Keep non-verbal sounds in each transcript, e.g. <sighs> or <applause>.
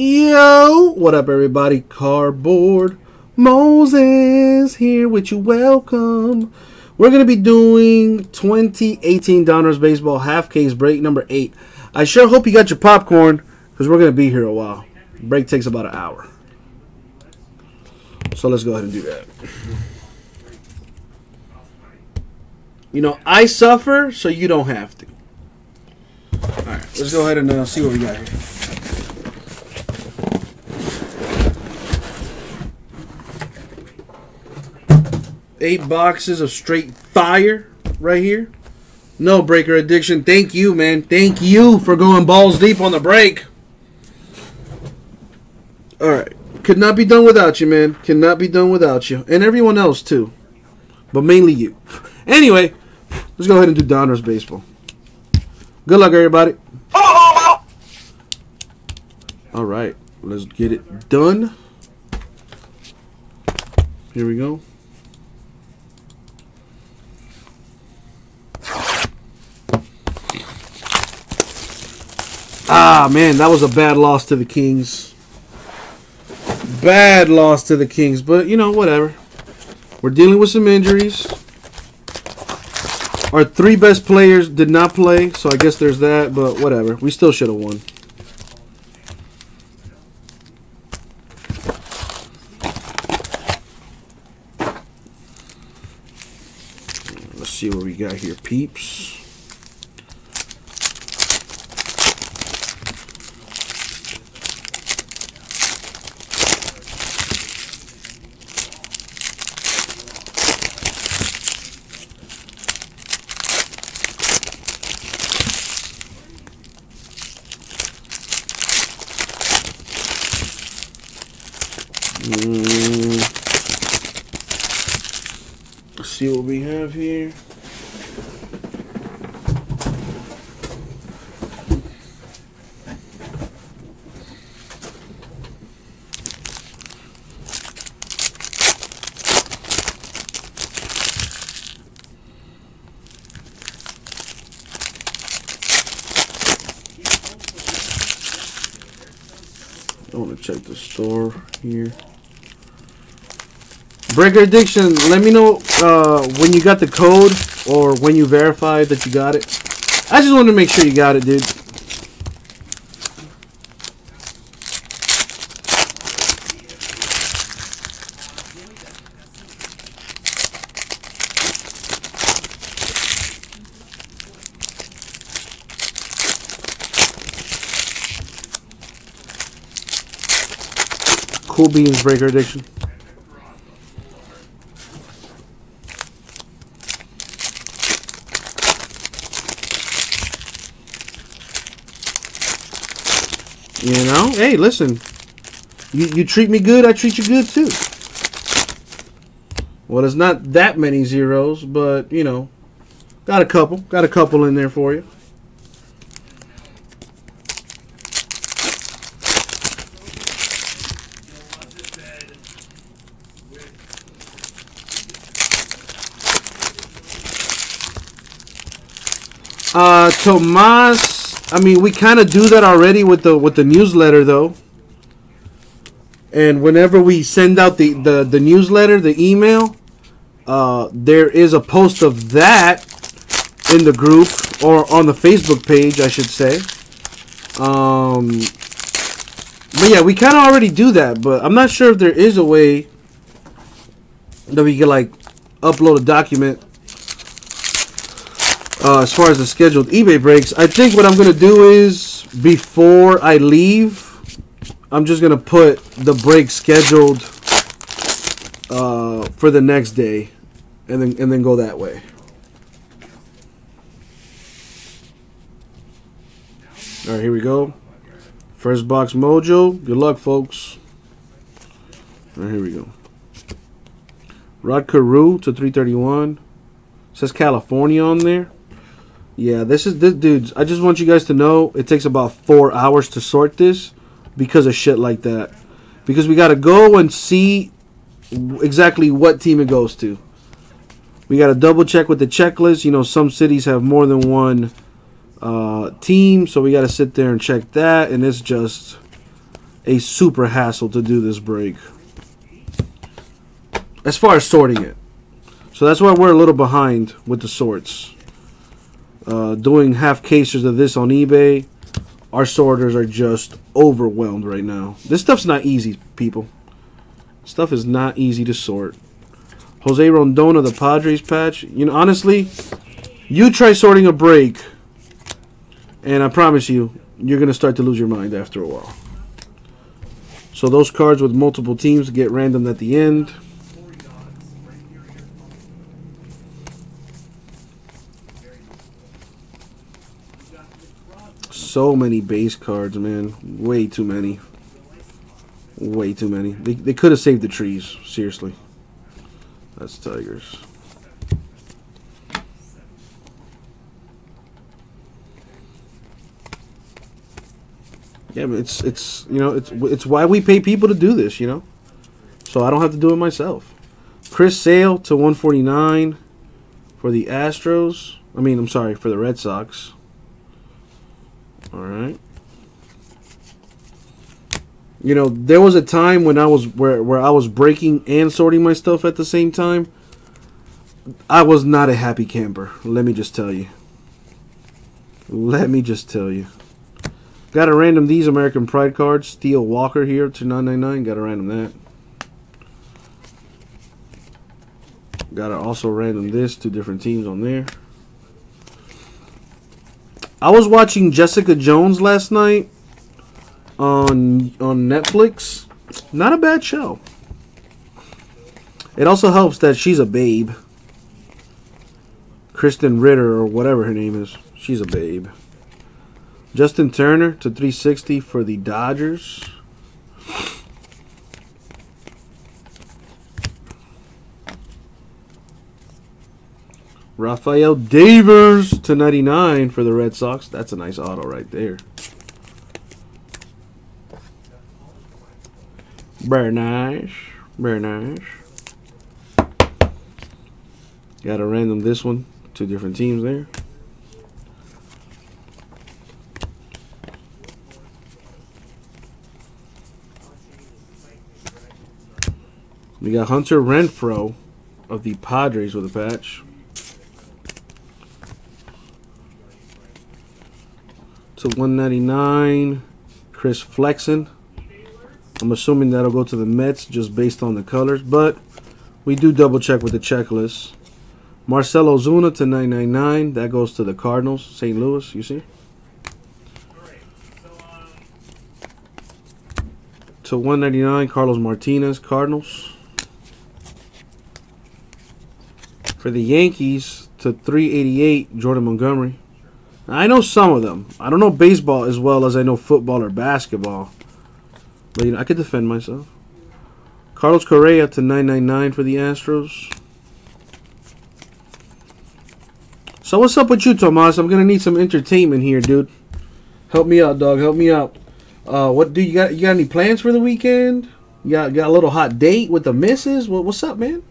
Yo, what up, everybody? Cardboard Moses here with you. Welcome. We're going to be doing 2018 Donruss Baseball half case break number eight. I sure hope you got your popcorn because we're going to be here a while. Break takes about an hour. So let's go ahead and do that. You know, I suffer, so you don't have to. All right, let's go ahead and uh, see what we got here. Eight boxes of straight fire right here. No breaker addiction. Thank you, man. Thank you for going balls deep on the break. All right. Could not be done without you, man. Cannot be done without you. And everyone else, too. But mainly you. <laughs> Anyway, let's go ahead and do Donruss Baseball. Good luck, everybody. All right. Let's get it done. Here we go. Ah, man, that was a bad loss to the Kings. Bad loss to the Kings, but you know, whatever. We're dealing with some injuries. Our three best players did not play, so I guess there's that, but whatever. We still should have won. Let's see what we got here, peeps. Mm. Let's see what we have here. I want to check the store here. Breaker Addiction, let me know uh, when you got the code or when you verified that you got it. I just wanted to make sure you got it, dude. Cool Beans Breaker Addiction. You know, hey, listen. You you treat me good, I treat you good too. Well, it's not that many zeros, but you know, got a couple, got a couple in there for you. Uh, Tomas, I mean, we kind of do that already with the with the newsletter, though. And whenever we send out the the, the newsletter, the email, uh, there is a post of that in the group or on the Facebook page, I should say. Um, but yeah, we kind of already do that, but I'm not sure if there is a way that we can like upload a document uh, as far as the scheduled eBay breaks, I think what I'm going to do is before I leave, I'm just going to put the break scheduled uh, for the next day and then and then go that way. All right, here we go. First box mojo. Good luck, folks. All right, here we go. Rod Carew to 331. Says California on there. Yeah, this is this dudes. I just want you guys to know it takes about four hours to sort this because of shit like that. Because we got to go and see exactly what team it goes to. We got to double check with the checklist. You know, some cities have more than one uh, team, so we got to sit there and check that. And it's just a super hassle to do this break. As far as sorting it. So that's why we're a little behind with the sorts. Uh, doing half cases of this on eBay, our sorters are just overwhelmed right now. This stuff's not easy, people. Stuff is not easy to sort. Jose Rondon of the Padres patch. You know, honestly, you try sorting a break, and I promise you, you're going to start to lose your mind after a while. So those cards with multiple teams get random at the end. So many base cards, man. Way too many. Way too many. They, they could have saved the trees, seriously. That's Tigers. Yeah, but it's it's you know it's it's why we pay people to do this, you know. So I don't have to do it myself. Chris Sale to 149 for the Astros. I mean, I'm sorry for the Red Sox. All right. You know, there was a time when I was where where I was breaking and sorting my stuff at the same time. I was not a happy camper. Let me just tell you. Let me just tell you. Got a random these American Pride cards. Steele Walker here to 999. Got a random that. Got to also random this. Two different teams on there. I was watching Jessica Jones last night on on Netflix. Not a bad show. It also helps that she's a babe. Krysten Ritter or whatever her name is. She's a babe. Justin Turner to 360 for the Dodgers. Rafael Devers to 99 for the Red Sox. That's a nice auto right there. Very nice. Very nice. Got a random this one. Two different teams there. We got Hunter Renfroe of the Padres with a patch. To 199, Chris Flexen. I'm assuming that'll go to the Mets just based on the colors, but we do double check with the checklist. Marcell Ozuna to 999. That goes to the Cardinals, St. Louis, you see? To 199, Carlos Martinez, Cardinals. For the Yankees, to 388, Jordan Montgomery. I know some of them. I don't know baseball as well as I know football or basketball. But, you know, I could defend myself. Carlos Correa to 999 for the Astros. So what's up with you, Tomas? I'm gonna need some entertainment here, dude. Help me out, dog. Help me out. Uh, what do you got? You got any plans for the weekend? You got got a little hot date with the missus? What, what's up, man?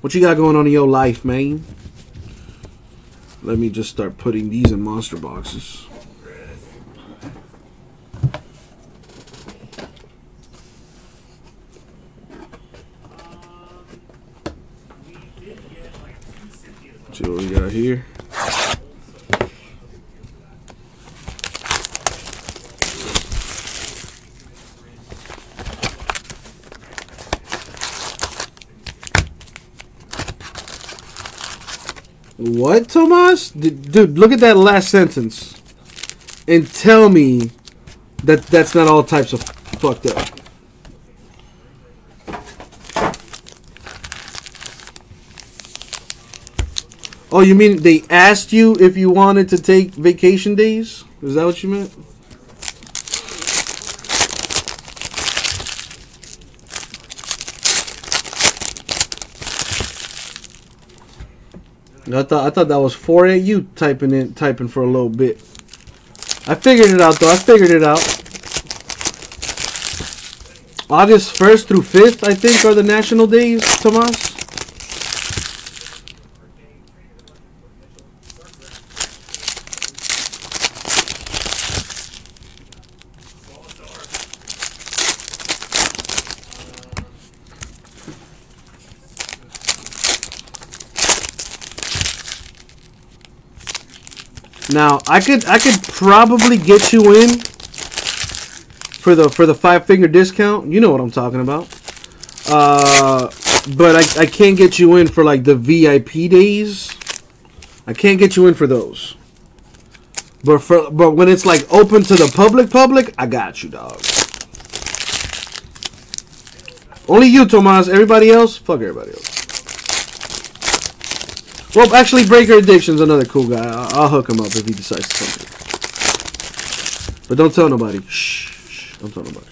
What you got going on in your life, man? Let me just start putting these in monster boxes. See what we got here. What, Tomas? Dude, look at that last sentence. And tell me that that's not all types of fucked up. Oh, you mean they asked you if you wanted to take vacation days? Is that what you meant? I thought I thought that was 4 at you typing in typing for a little bit. I figured it out though. I figured it out. August 1st through 5th, I think, are the national days, Tomas. Now I could I could probably get you in for the for the five finger discount. You know what I'm talking about. Uh, but I, I can't get you in for like the VIP days. I can't get you in for those. But for but when it's like open to the public public, I got you, dog. Only you, Tomas. Everybody else, fuck everybody else. Well, actually, Breaker Addiction's another cool guy. I'll, I'll hook him up if he decides to come. But don't tell nobody. Shh, shh. Don't tell nobody.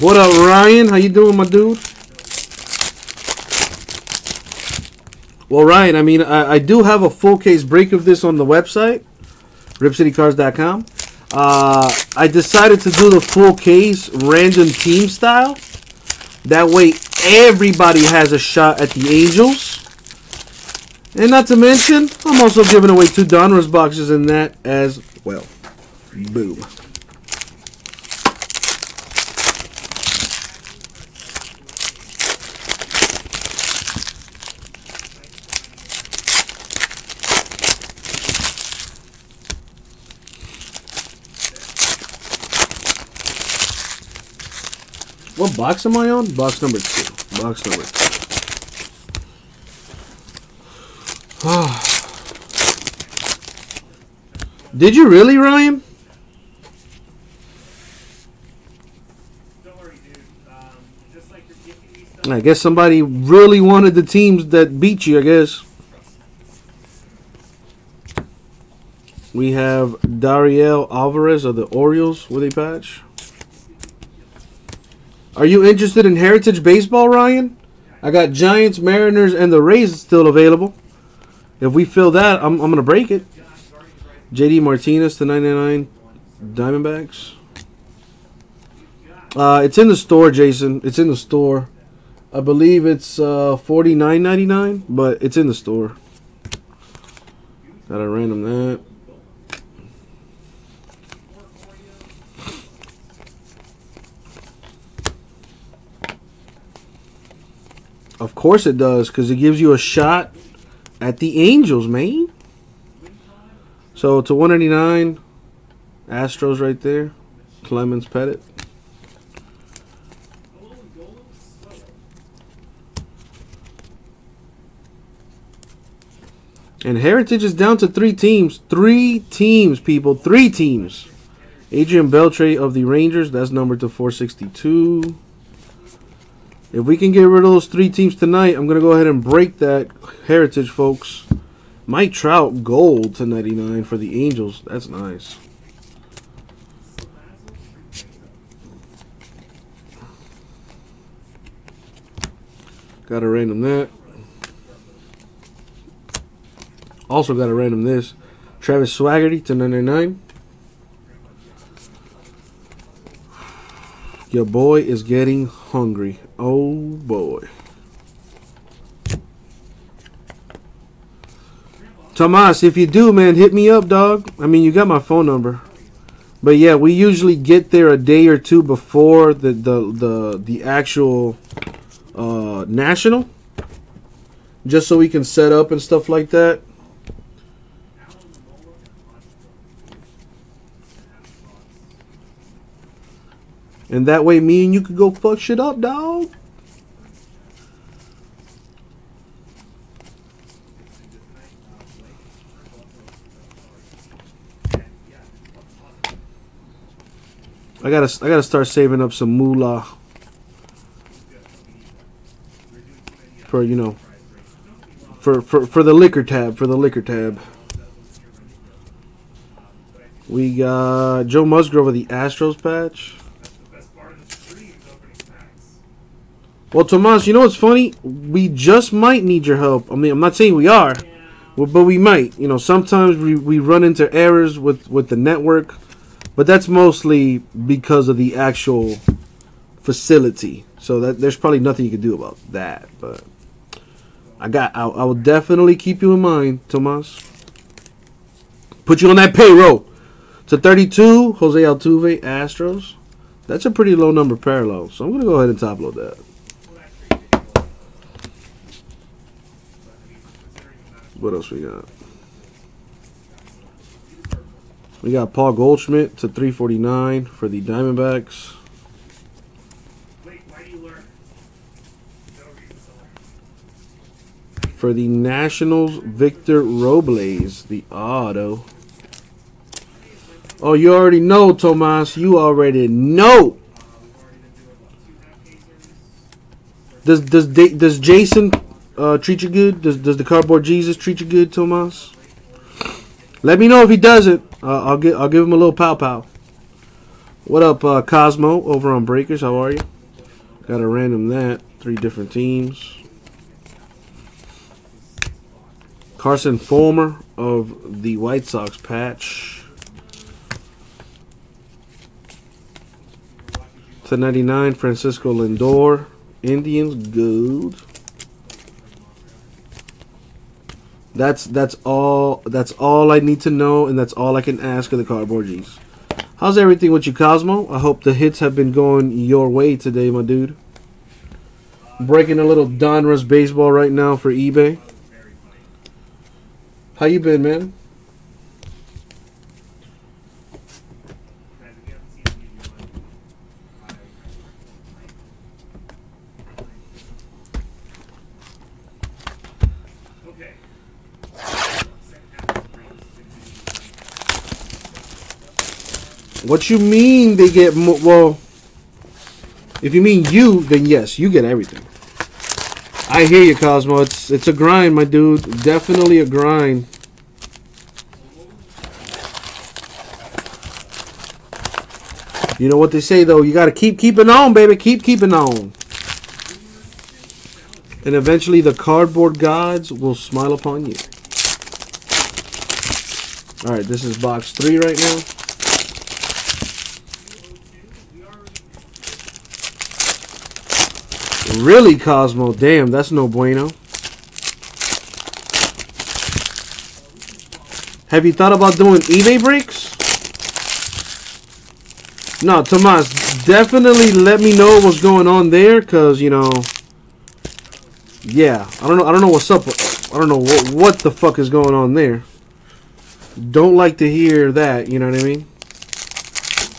What up, Ryan? How you doing, my dude? Well, Ryan, I mean, I, I do have a full case break of this on the website, ripcitycards.com. Uh, I decided to do the full case random team style. That way, everybody has a shot at the Angels. And not to mention, I'm also giving away two Donruss boxes in that as well. Boom. What box am I on? Box number two. Box number two. <sighs> Did you really, Ryan? I guess somebody really wanted the teams that beat you, I guess. We have Dariel Alvarez of the Orioles with a patch. Are you interested in Heritage Baseball, Ryan? I got Giants, Mariners, and the Rays still available. If we fill that, I'm, I'm going to break it. JD Martinez to 99 Diamondbacks. Uh, it's in the store, Jason. It's in the store. I believe it's uh, 49.99, but it's in the store. Got a random that. Of course it does, because it gives you a shot at the Angels, man. So to 189, Astros right there. Clemens Pettit. And Heritage is down to three teams. Three teams, people. Three teams. Adrian Beltre of the Rangers. That's numbered to 462. If we can get rid of those three teams tonight, I'm going to go ahead and break that heritage, folks. Mike Trout gold to 99 for the Angels. That's nice. Got a random that. Also got a random this. Travis Swaggerty to 99. Your boy is getting hungry. Oh boy. Tomas, if you do, man, hit me up, dog. I mean, you got my phone number. But yeah, we usually get there a day or two before the the the, the actual uh, national, just so we can set up and stuff like that. And that way me and you could go fuck shit up, dog. I gotta I gotta start saving up some moolah for you know for for for the liquor tab for the liquor tab. We got Joe Musgrove of the Astros patch. Well, Tomas, you know what's funny? We just might need your help. I mean, I'm not saying we are, but we might. You know, sometimes we, we run into errors with, with the network, but that's mostly because of the actual facility. So that there's probably nothing you can do about that. But I got, I, I will definitely keep you in mind, Tomas. Put you on that payroll. To 32, Jose Altuve, Astros. That's a pretty low number parallel, so I'm going to go ahead and top load that. What else we got? We got Paul Goldschmidt to 349 for the Diamondbacks. For the Nationals, Victor Robles, the auto. Oh, you already know, Tomas. You already know. Does does does Jason uh, treat you good? Does does the cardboard Jesus treat you good, Tomas? Let me know if he doesn't. Uh, I'll get I'll give him a little pow pow. What up, uh, Cosmo over on Breakers? How are you? Got a random that three different teams. Carson Fulmer of the White Sox patch. To 99, Francisco Lindor. Indians gold. That's that's all that's all I need to know and that's all I can ask of the cardboard. How's everything with you, Cosmo? I hope the hits have been going your way today, my dude. Breaking a little Donruss baseball right now for eBay. How you been, man? What you mean they get more? Well, if you mean you, then yes, you get everything. I hear you, Cosmo. It's it's a grind, my dude. Definitely a grind. You know what they say though, you gotta keep keeping on, baby. Keep keeping on. And eventually the cardboard gods will smile upon you. Alright, this is box three right now. Really, Cosmo? Damn, that's no bueno. Have you thought about doing eBay breaks? No, Tomas, definitely let me know what's going on there, cause you know, yeah, I don't know, I don't know what's up. I don't know what what the fuck is going on there. Don't like to hear that. You know what I mean?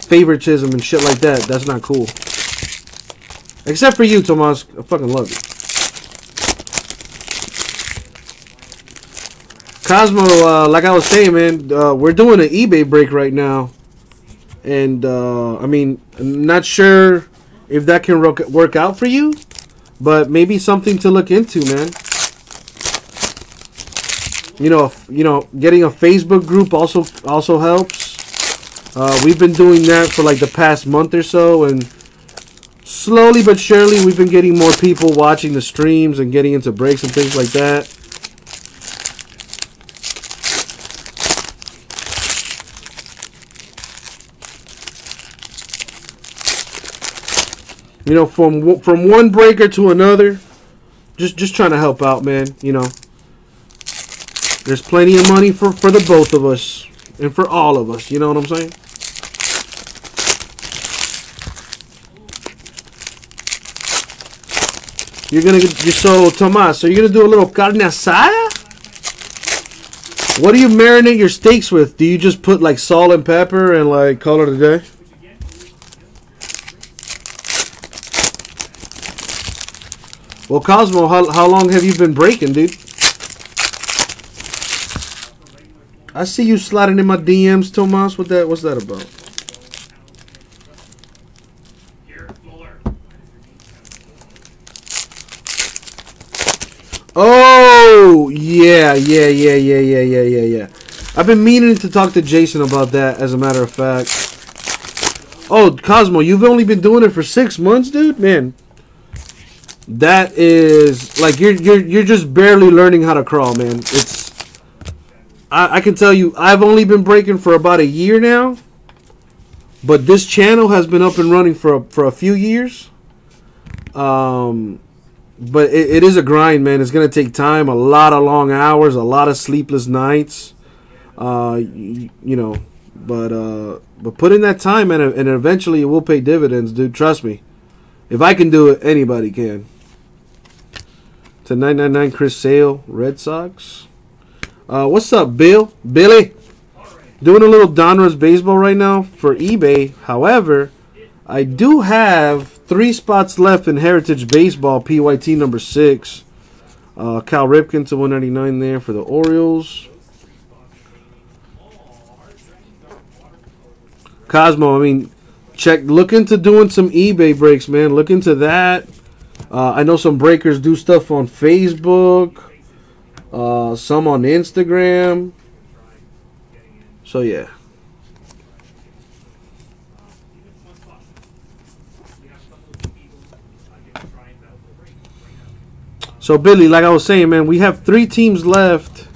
Favoritism and shit like that. That's not cool. Except for you, Tomas. I fucking love you. Cosmo, uh, like I was saying, man, uh, we're doing an eBay break right now. And, uh, I mean, I'm not sure if that can work out for you. But maybe something to look into, man. You know, you know, getting a Facebook group also also helps. Uh, we've been doing that for like the past month or so, and slowly but surely we've been getting more people watching the streams and getting into breaks and things like that. You know, from from one breaker to another, just just trying to help out, man. You know, there's plenty of money for for the both of us and for all of us. You know what I'm saying? You're gonna so Tomas. So you're gonna do a little carne asada. What do you marinate your steaks with? Do you just put like salt and pepper and like call it a day? Well, Cosmo, how, how long have you been breaking, dude? I see you sliding in my DMs, Tomas. What that? What's that about? Oh, yeah, yeah, yeah, yeah, yeah, yeah, yeah, yeah. I've been meaning to talk to Jason about that, as a matter of fact. Oh, Cosmo, you've only been doing it for six months, dude? Man, that is like you're you're you're just barely learning how to crawl, man. It's I, I can tell you, I've only been breaking for about a year now, but this channel has been up and running for a, for a few years. Um, but it, it is a grind, man. It's gonna take time, a lot of long hours, a lot of sleepless nights. Uh, you, you know, but uh, but put in that time, and and eventually it will pay dividends, dude. Trust me. If I can do it, anybody can to 999 Chris Sale, Red Sox. Uh, what's up, Bill? Billy? Doing a little Donruss baseball right now for eBay. However, I do have three spots left in Heritage Baseball PYT number six. Uh, Cal Ripken to 199 there for the Orioles. Cosmo, I mean, check. Look into doing some eBay breaks, man. Look into that. Uh, I know some breakers do stuff on Facebook, uh, some on Instagram. So yeah. So Billy, like I was saying, man, we have three teams left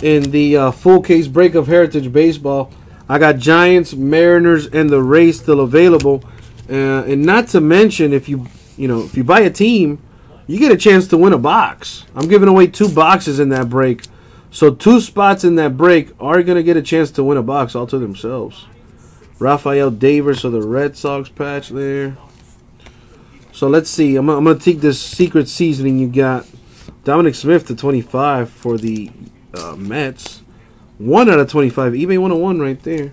in the uh, full case break of Heritage Baseball. I got Giants, Mariners, and the Rays still available. Uh, and not to mention, if you you know if you buy a team, you get a chance to win a box. I'm giving away two boxes in that break, so two spots in that break are gonna get a chance to win a box all to themselves. Rafael Devers of the Red Sox patch there. So let's see. I'm, I'm gonna take this secret seasoning you got. Dominic Smith to 25 for the uh, Mets. 1 out of 25. eBay 101 right there.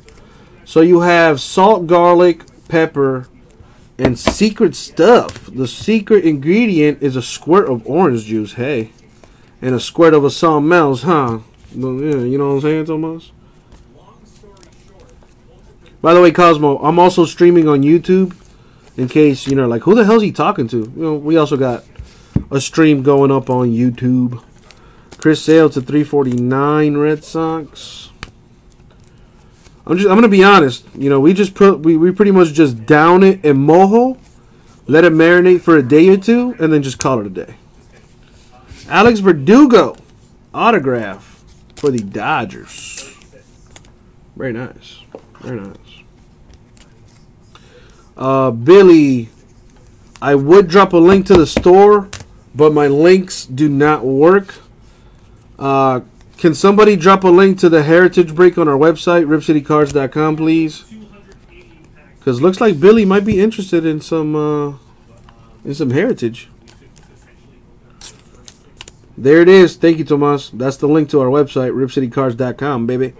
So you have salt, garlic, pepper, and secret stuff. The secret ingredient is a squirt of orange juice. Hey. And a squirt of a else, huh? Yeah, you know what I'm saying, Thomas? By the way, Cosmo, I'm also streaming on YouTube. In case, you know, like, who the hell's he talking to? You know, we also got a stream going up on YouTube. Chris Sale to 349 Red Sox. I'm just I'm gonna be honest. You know, we just put we, we pretty much just down it in mojo, let it marinate for a day or two, and then just call it a day. Alex Verdugo autograph for the Dodgers. Very nice. Very nice. Uh, Billy, I would drop a link to the store, but my links do not work. Uh, can somebody drop a link to the Heritage Break on our website, ripcitycards.com, please? Because looks like Billy might be interested in some uh, in some Heritage. There it is. Thank you, Tomas. That's the link to our website, ripcitycards.com, baby.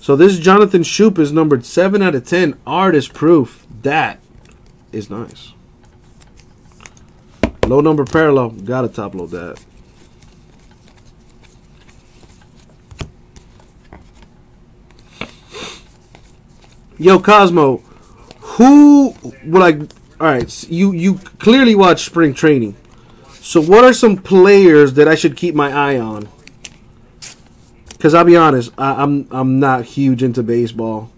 So this Jonathan Schoop is numbered 7 out of 10. Artist proof. That is nice. Low number parallel. Gotta top load that. Yo, Cosmo, who would like? All right, you you clearly watch spring training. So, what are some players that I should keep my eye on? Because I'll be honest, I, I'm I'm not huge into baseball.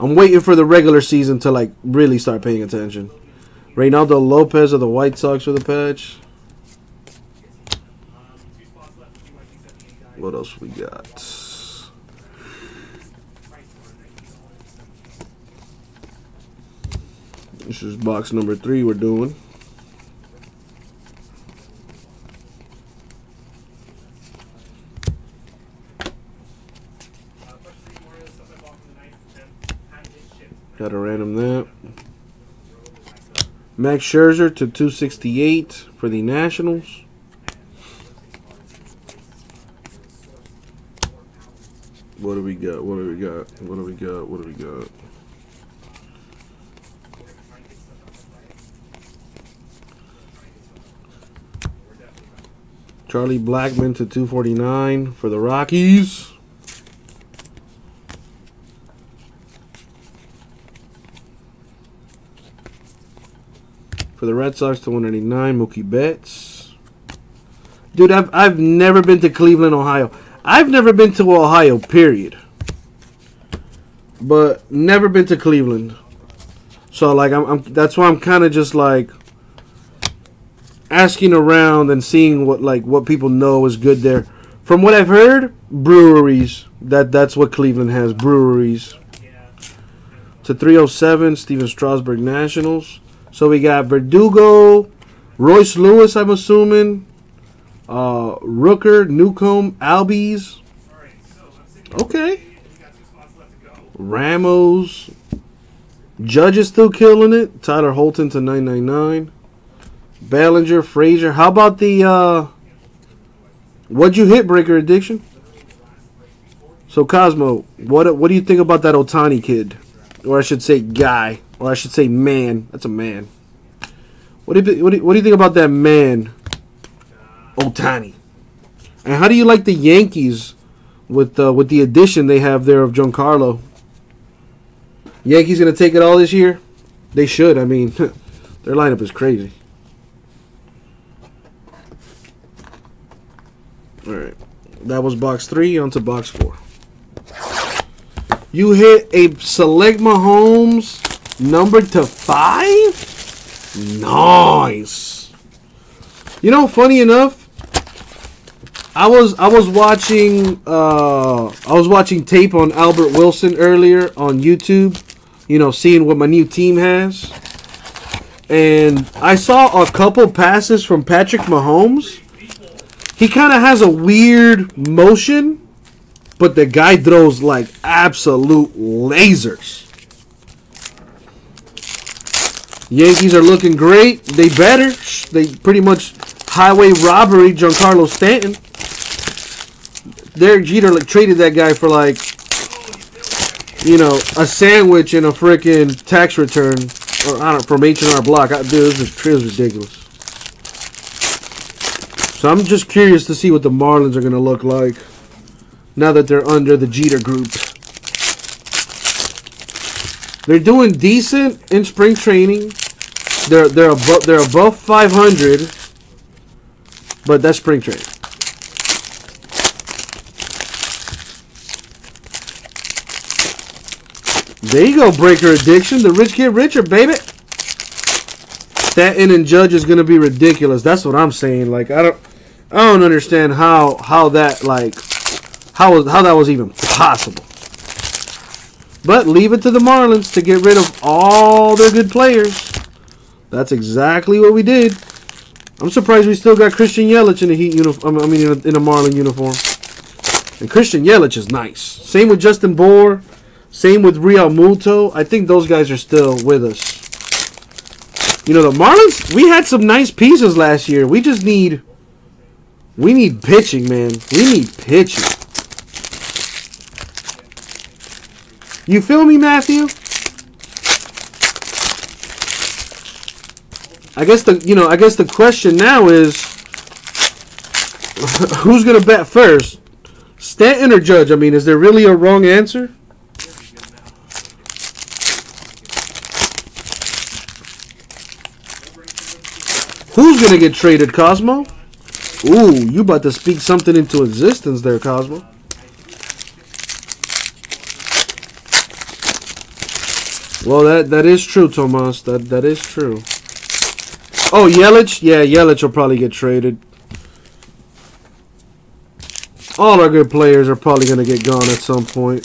I'm waiting for the regular season to like really start paying attention. Reynaldo Lopez of the White Sox with a patch. What else we got? This is box number three we're doing. Got a random that. Max Scherzer to 268 for the Nationals. What do we got? What do we got? What do we got? What do we got? Charlie Blackmon to 249 for the Rockies. For the Red Sox to 189, Mookie Betts. Dude, I've, I've never been to Cleveland, Ohio. I've never been to Ohio, period. But never been to Cleveland. So, like, I'm, I'm that's why I'm kind of just like asking around and seeing what like what people know is good there. From what I've heard, breweries. That that's what Cleveland has, breweries. To 307, Stephen Strasburg Nationals. So we got Verdugo, Royce Lewis, I'm assuming. Uh, Rooker, Newcomb, Albies. Okay. Ramos. Judge is still killing it. Tyler Holton to 999. Bellinger, Frazier. How about the uh what'd you hit, Breaker Addiction? So Cosmo, what what do you think about that Ohtani kid, or I should say guy, or I should say man? That's a man. What do you what do what do you think about that man, Ohtani? And how do you like the Yankees with uh, with the addition they have there of Giancarlo? Yankees gonna take it all this year? They should. I mean, <laughs> their lineup is crazy. All right, that was box three. On to box four. You hit a select Mahomes number to five. Nice. You know, funny enough, I was I was watching uh, I was watching tape on Albert Wilson earlier on YouTube. You know, seeing what my new team has, and I saw a couple passes from Patrick Mahomes. He kind of has a weird motion, but the guy throws like absolute lasers. Yankees are looking great. They better. They pretty much highway robbery Giancarlo Stanton. Derek Jeter like traded that guy for like you know a sandwich and a freaking tax return or I don't from H and R Block. I, dude, this is, this is ridiculous. So I'm just curious to see what the Marlins are gonna look like now that they're under the Jeter group. They're doing decent in spring training. They're they're above they're above 500, but that's spring training. There you go, Breaker Addiction. The rich get richer, baby. Stanton and Judge is gonna be ridiculous. That's what I'm saying. Like I don't, I don't understand how how that like how was how that was even possible. But leave it to the Marlins to get rid of all their good players. That's exactly what we did. I'm surprised we still got Christian Yelich in a Heat uniform. I mean, in a, in a Marlin uniform. And Christian Yelich is nice. Same with Justin Bour. Same with Realmuto. I think those guys are still with us. You know, the Marlins, we had some nice pieces last year. We just need... We need pitching, man. We need pitching. You feel me, Matthew? I guess the you know I guess the question now is <laughs> who's gonna bet first, Stanton or Judge? I mean, is there really a wrong answer? Who's gonna get traded, Cosmo? Ooh, you about to speak something into existence there, Cosmo. Well, that that is true, Tomas. That that is true. Oh, Yelich? Yeah, Yelich will probably get traded. All our good players are probably going to get gone at some point.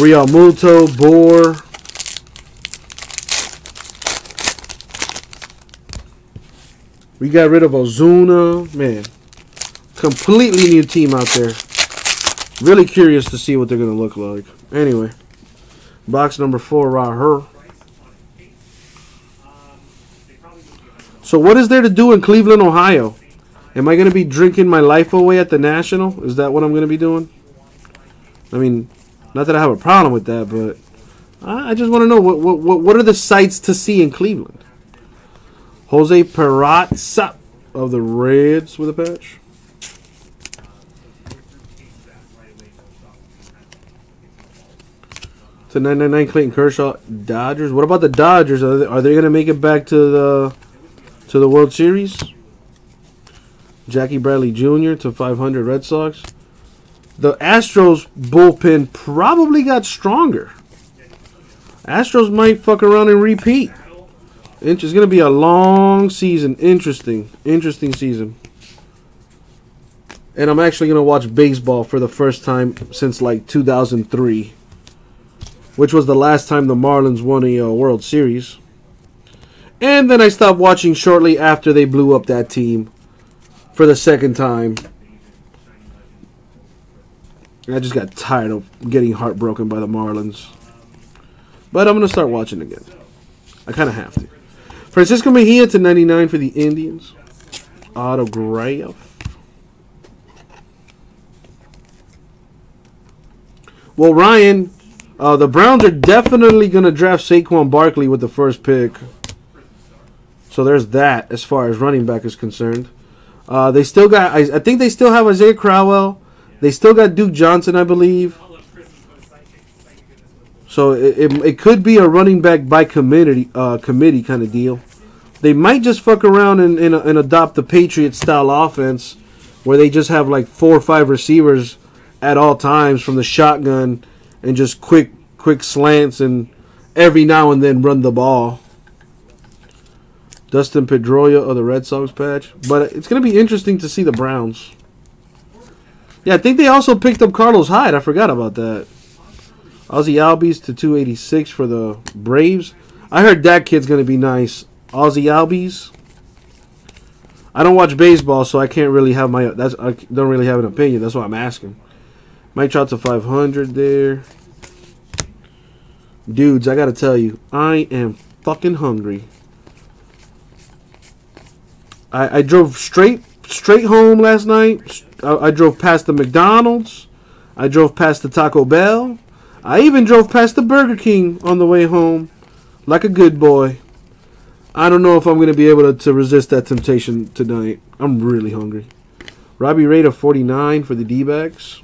Realmuto, Bour. We got rid of Ozuna. Man, completely new team out there. Really curious to see what they're going to look like. Anyway, box number four right here. So what is there to do in Cleveland, Ohio? Am I going to be drinking my life away at the National? Is that what I'm going to be doing? I mean, not that I have a problem with that, but I just want to know what what what are the sights to see in Cleveland? Jose Peraza of the Reds with a patch. To 999 Clayton Kershaw Dodgers. What about the Dodgers? Are they, are they going to make it back to the to the World Series. Jackie Bradley Jr. to 500 Red Sox. The Astros bullpen probably got stronger. Astros might fuck around and repeat. It's going to be a long season. Interesting. Interesting season. And I'm actually going to watch baseball for the first time since like 2003. Which was the last time the Marlins won a uh, World Series. And then I stopped watching shortly after they blew up that team for the second time. I just got tired of getting heartbroken by the Marlins. But I'm going to start watching again. I kind of have to. Francisco Mejia to 99 for the Indians. Autograph. Well, Ryan, uh, the Browns are definitely going to draft Saquon Barkley with the first pick. So there's that as far as running back is concerned. Uh, they still got, I, I, think they still have Isaiah Crowell. They still got Duke Johnson, I believe. So it, it, it could be a running back by committee uh, committee kind of deal. They might just fuck around and, and, and adopt the Patriot style offense where they just have like four or five receivers at all times from the shotgun and just quick quick slants and every now and then run the ball. Dustin Pedroia of the Red Sox patch. But it's going to be interesting to see the Browns. Yeah, I think they also picked up Carlos Hyde. I forgot about that. Ozzie Albies to 286 for the Braves. I heard that kid's going to be nice. Ozzie Albies. I don't watch baseball, so I can't really have my. That's I don't really have an opinion. That's why I'm asking. Mike Trout to 500 there. Dudes, I gotta tell you, I am fucking hungry. I, I drove straight straight home last night. I, I drove past the McDonald's. I drove past the Taco Bell. I even drove past the Burger King on the way home, like a good boy. I don't know if I'm going to be able to, to resist that temptation tonight. I'm really hungry. Robbie of 49 for the D-backs.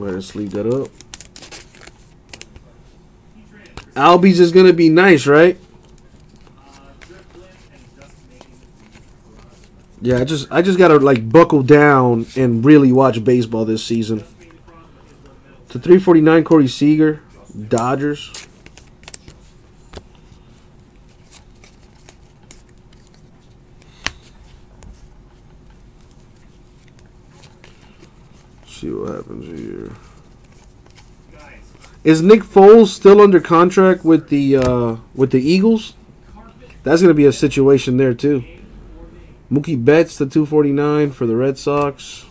Let's leave that up. Albies is going to be nice, right? Yeah, I just I just gotta like buckle down and really watch baseball this season. To 349 Corey Seager, Dodgers. See what happens here. Is Nick Foles still under contract with the uh, with the Eagles? That's going to be a situation there too. Mookie Betts the 249 for the Red Sox.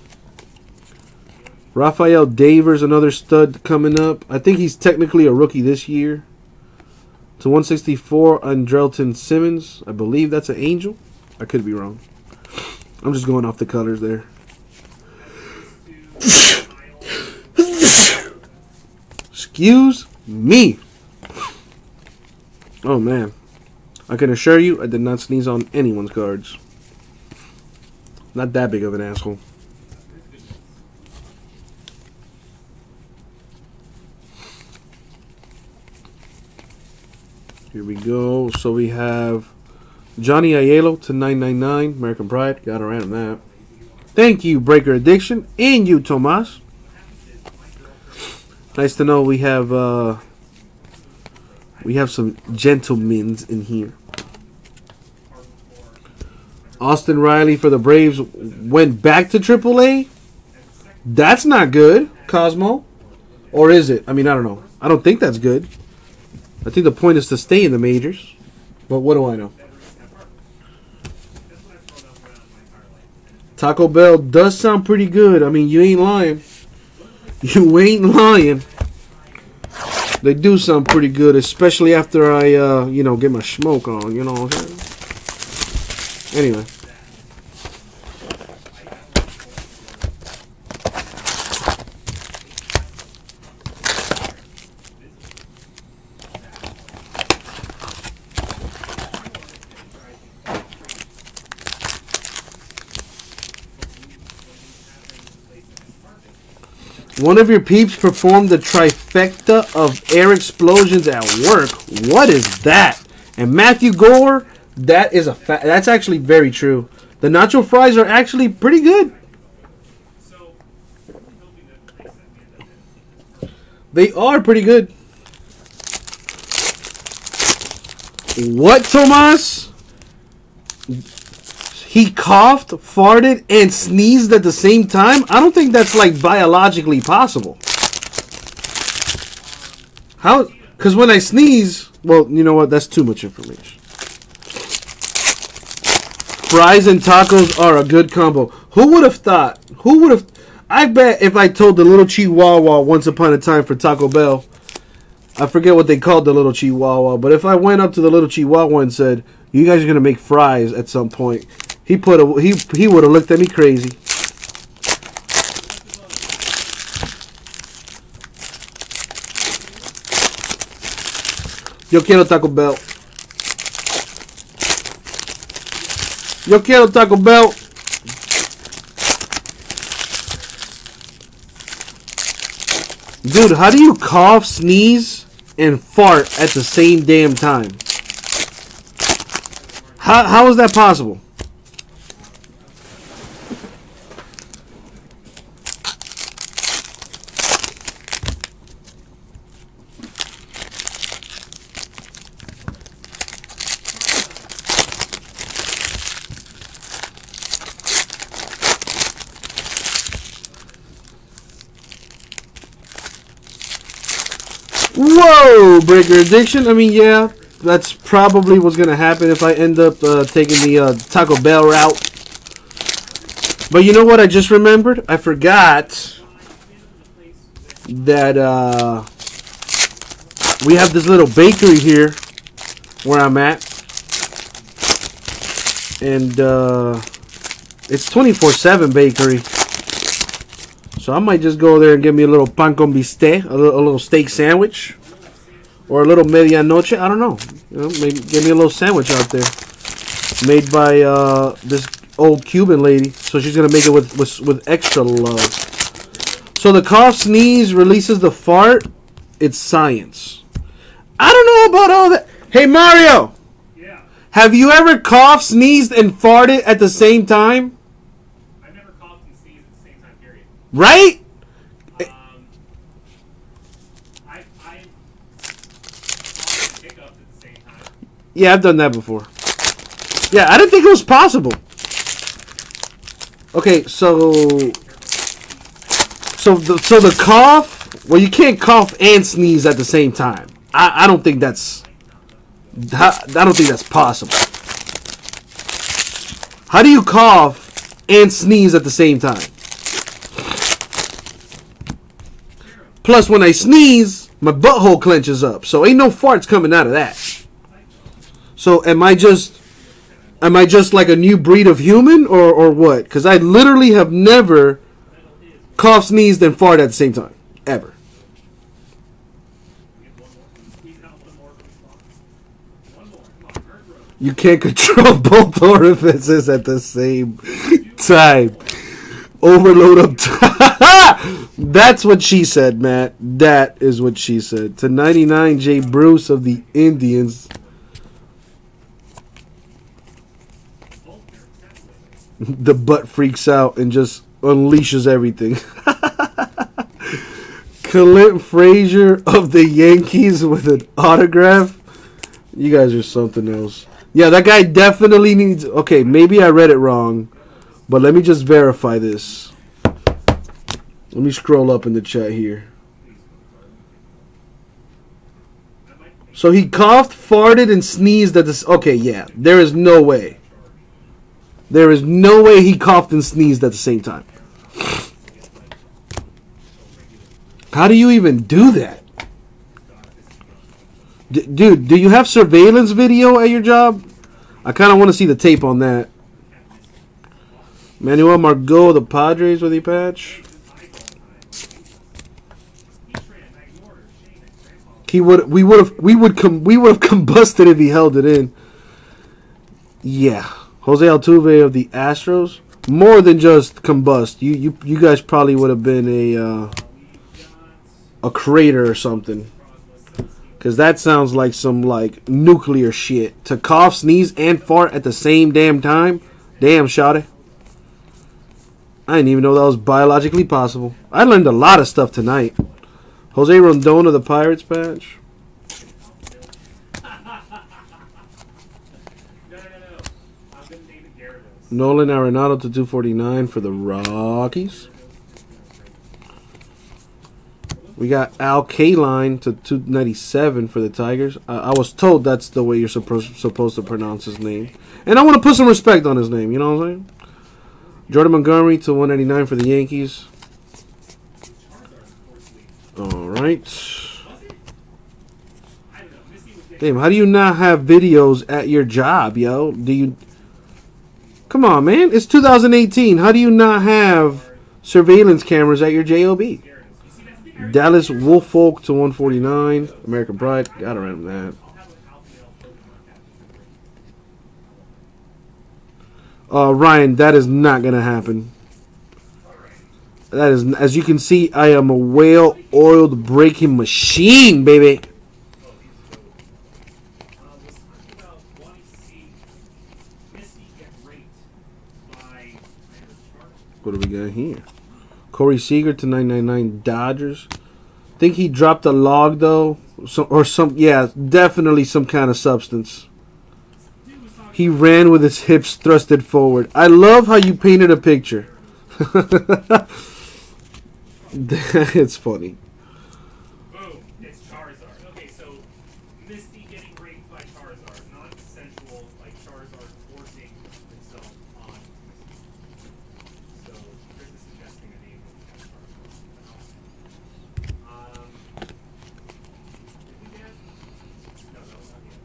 Rafael Devers, another stud coming up. I think he's technically a rookie this year. To 164, Andrelton Simmons. I believe that's an Angel. I could be wrong. I'm just going off the colors there. Excuse me. Oh man. I can assure you I did not sneeze on anyone's cards. Not that big of an asshole. Here we go. So we have Johnny Aiello to 999. American Pride. Got around that. Thank you, Breaker Addiction. And you, Tomas. Nice to know we have uh, we have some gentlemen in here. Austin Riley for the Braves went back to AAA. That's not good, Cosmo. Or is it? I mean, I don't know. I don't think that's good. I think the point is to stay in the majors. But what do I know? Taco Bell does sound pretty good. I mean, you ain't lying. <laughs> You ain't lying. They do sound pretty good, especially after I, uh, you know, get my smoke on. You know? Anyway. One of your peeps performed the trifecta of air explosions at work. What is that? And Matthew Gore, that is a fa- that's actually very true. The nacho fries are actually pretty good. They are pretty good. What, Tomas? He coughed, farted, and sneezed at the same time? I don't think that's like biologically possible. How? Because when I sneeze, well, you know what? That's too much information. Fries and tacos are a good combo. Who would have thought? Who would have? I bet if I told the little Chihuahua once upon a time for Taco Bell, I forget what they called the little Chihuahua, but if I went up to the little Chihuahua and said, "You guys are gonna make fries at some point," He put a he he would have looked at me crazy. Yo quiero Taco Bell. Yo quiero Taco Bell. Dude, how do you cough, sneeze, and fart at the same damn time? How, how is that possible? Breaker addiction. I mean, yeah, that's probably what's gonna happen if I end up uh, taking the uh, Taco Bell route. But you know what? I just remembered. I forgot that uh, we have this little bakery here where I'm at, and uh, it's 24/7 bakery. So I might just go there and get me a little pan con little, a little steak sandwich, or a little medianoche. I don't know. You know, maybe get me a little sandwich out there, made by uh, this old Cuban lady. So she's gonna make it with with, with extra love. So the cough sneeze releases the fart. It's science. I don't know about all that. Hey Mario, Yeah, have you ever coughed, sneezed, and farted at the same time? I've never coughed and sneezed at the same time. Period. Right? Um, I I coughed and hiccuped at the same time. Yeah, I've done that before. Yeah, I didn't think it was possible. Okay, so so the so the cough. Well, you can't cough and sneeze at the same time. I, I don't think that's. I I don't think that's possible. How do you cough and sneeze at the same time? Plus, when I sneeze, my butthole clenches up, so ain't no farts coming out of that. So am I just am I just like a new breed of human or or what? Cuz I literally have never coughed, sneezed and farted at the same time ever. You can't <laughs> control both orifices at the same time. Overload up. <laughs> That's what she said, Matt. That is what she said. To 99 Jay Bruce of the Indians. Oh, there. That's it. The butt freaks out and just unleashes everything. <laughs> Clint Frazier of the Yankees with an autograph. You guys are something else. Yeah, that guy definitely needs. Okay, maybe I read it wrong, but let me just verify this. Let me scroll up in the chat here. So he coughed, farted, and sneezed at this. Okay, yeah, there is no way. There is no way he coughed and sneezed at the same time. How do you even do that? D- dude, do you have surveillance video at your job? I kind of want to see the tape on that. Manuel Margot the Padres with the patch. He would we would have we would com, we would have combusted if he held it in. Yeah, Jose Altuve of the Astros. More than just combust. You you you guys probably would have been a uh, a crater or something. Cause that sounds like some like nuclear shit. To cough, sneeze, and fart at the same damn time. Damn, it. I didn't even know that was biologically possible. I learned a lot of stuff tonight. Jose Rondon of the Pirates patch. No, no, no, no. I'm gonna name it Gyarados. Nolan Arenado to 249 for the Rockies. We got Al Kaline to 297 for the Tigers. I, I was told that's the way you're supposed supposed to pronounce his name, and I want to put some respect on his name. You know what I'm saying? Jordan Montgomery to 199 for the Yankees. All right. Damn, how do you not have videos at your job, yo? Do you? Come on, man. It's 2018. How do you not have surveillance cameras at your JOB? Dallas Wolf Folk to 149. American Pride. Gotta random that. Uh, Ryan, that is not going to happen. That is, as you can see, I am a whale oiled breaking machine, baby. What do we got here? Corey Seager to 999 Dodgers. Think he dropped a log though, or some? Yeah, definitely some kind of substance. He ran with his hips thrusted forward. I love how you painted a picture. <laughs> it's funny. Boom, it's Charizard. Okay, so Misty getting raped by Charizard, non-consensual, like Charizard forcing himself on Misty. So Chris is suggesting a name of Charizard. Um, did we get? No, that was not yet.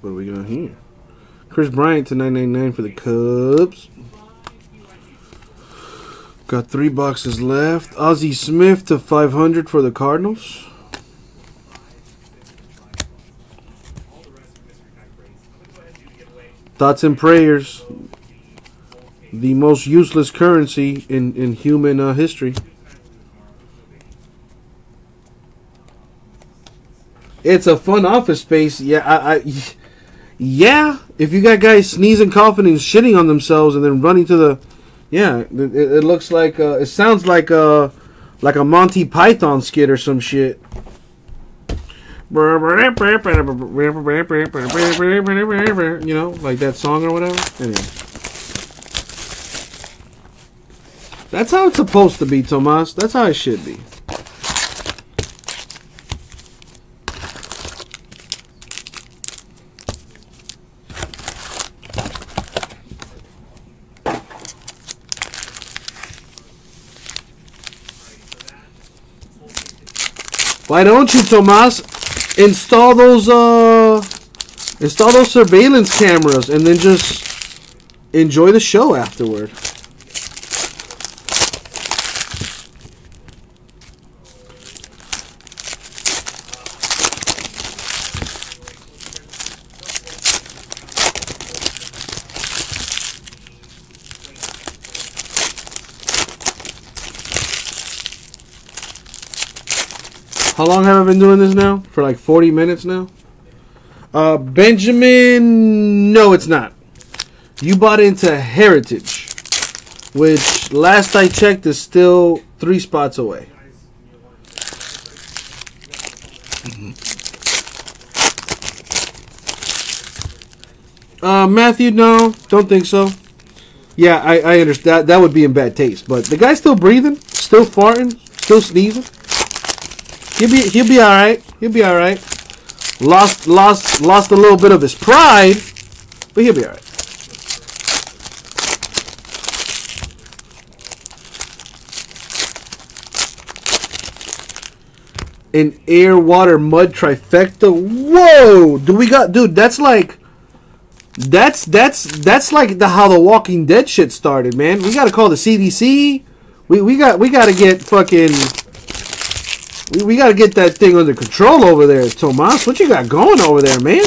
What do we got here? Kris Bryant to 999 for the Cubs. Got three boxes left. Ozzie Smith to 500 for the Cardinals. Thoughts and prayers. The. The most useless currency in, in human uh, history. It's a fun office space. Yeah, I, I, <laughs> yeah. If you got guys sneezing, coughing, and shitting on themselves, and then running to the, yeah, it, it looks like uh, it sounds like a like a Monty Python skit or some shit. You know, like that song or whatever. Anyway. That's how it's supposed to be, Tomas. That's how it should be. Why don't you, Tomas, install those uh install those surveillance cameras and then just enjoy the show afterward. How long have I been doing this now? For like 40 minutes now? Uh, Benjamin, no, it's not. You bought into Heritage, which last I checked is still three spots away. Uh, Matthew, no, don't think so. Yeah, I, I understand. That, that would be in bad taste. But the guy's still breathing, still farting, still sneezing. He'll be he'll be all right. He'll be all right. Lost lost lost a little bit of his pride, but he'll be all right. An air, water, mud trifecta. Whoa! Do we got, dude? That's like, that's that's that's like the how the Walking Dead shit started, man. We gotta call the CDC. We we got we gotta get fucking. We, we gotta get that thing under control over there, Tomas. What you got going over there, man?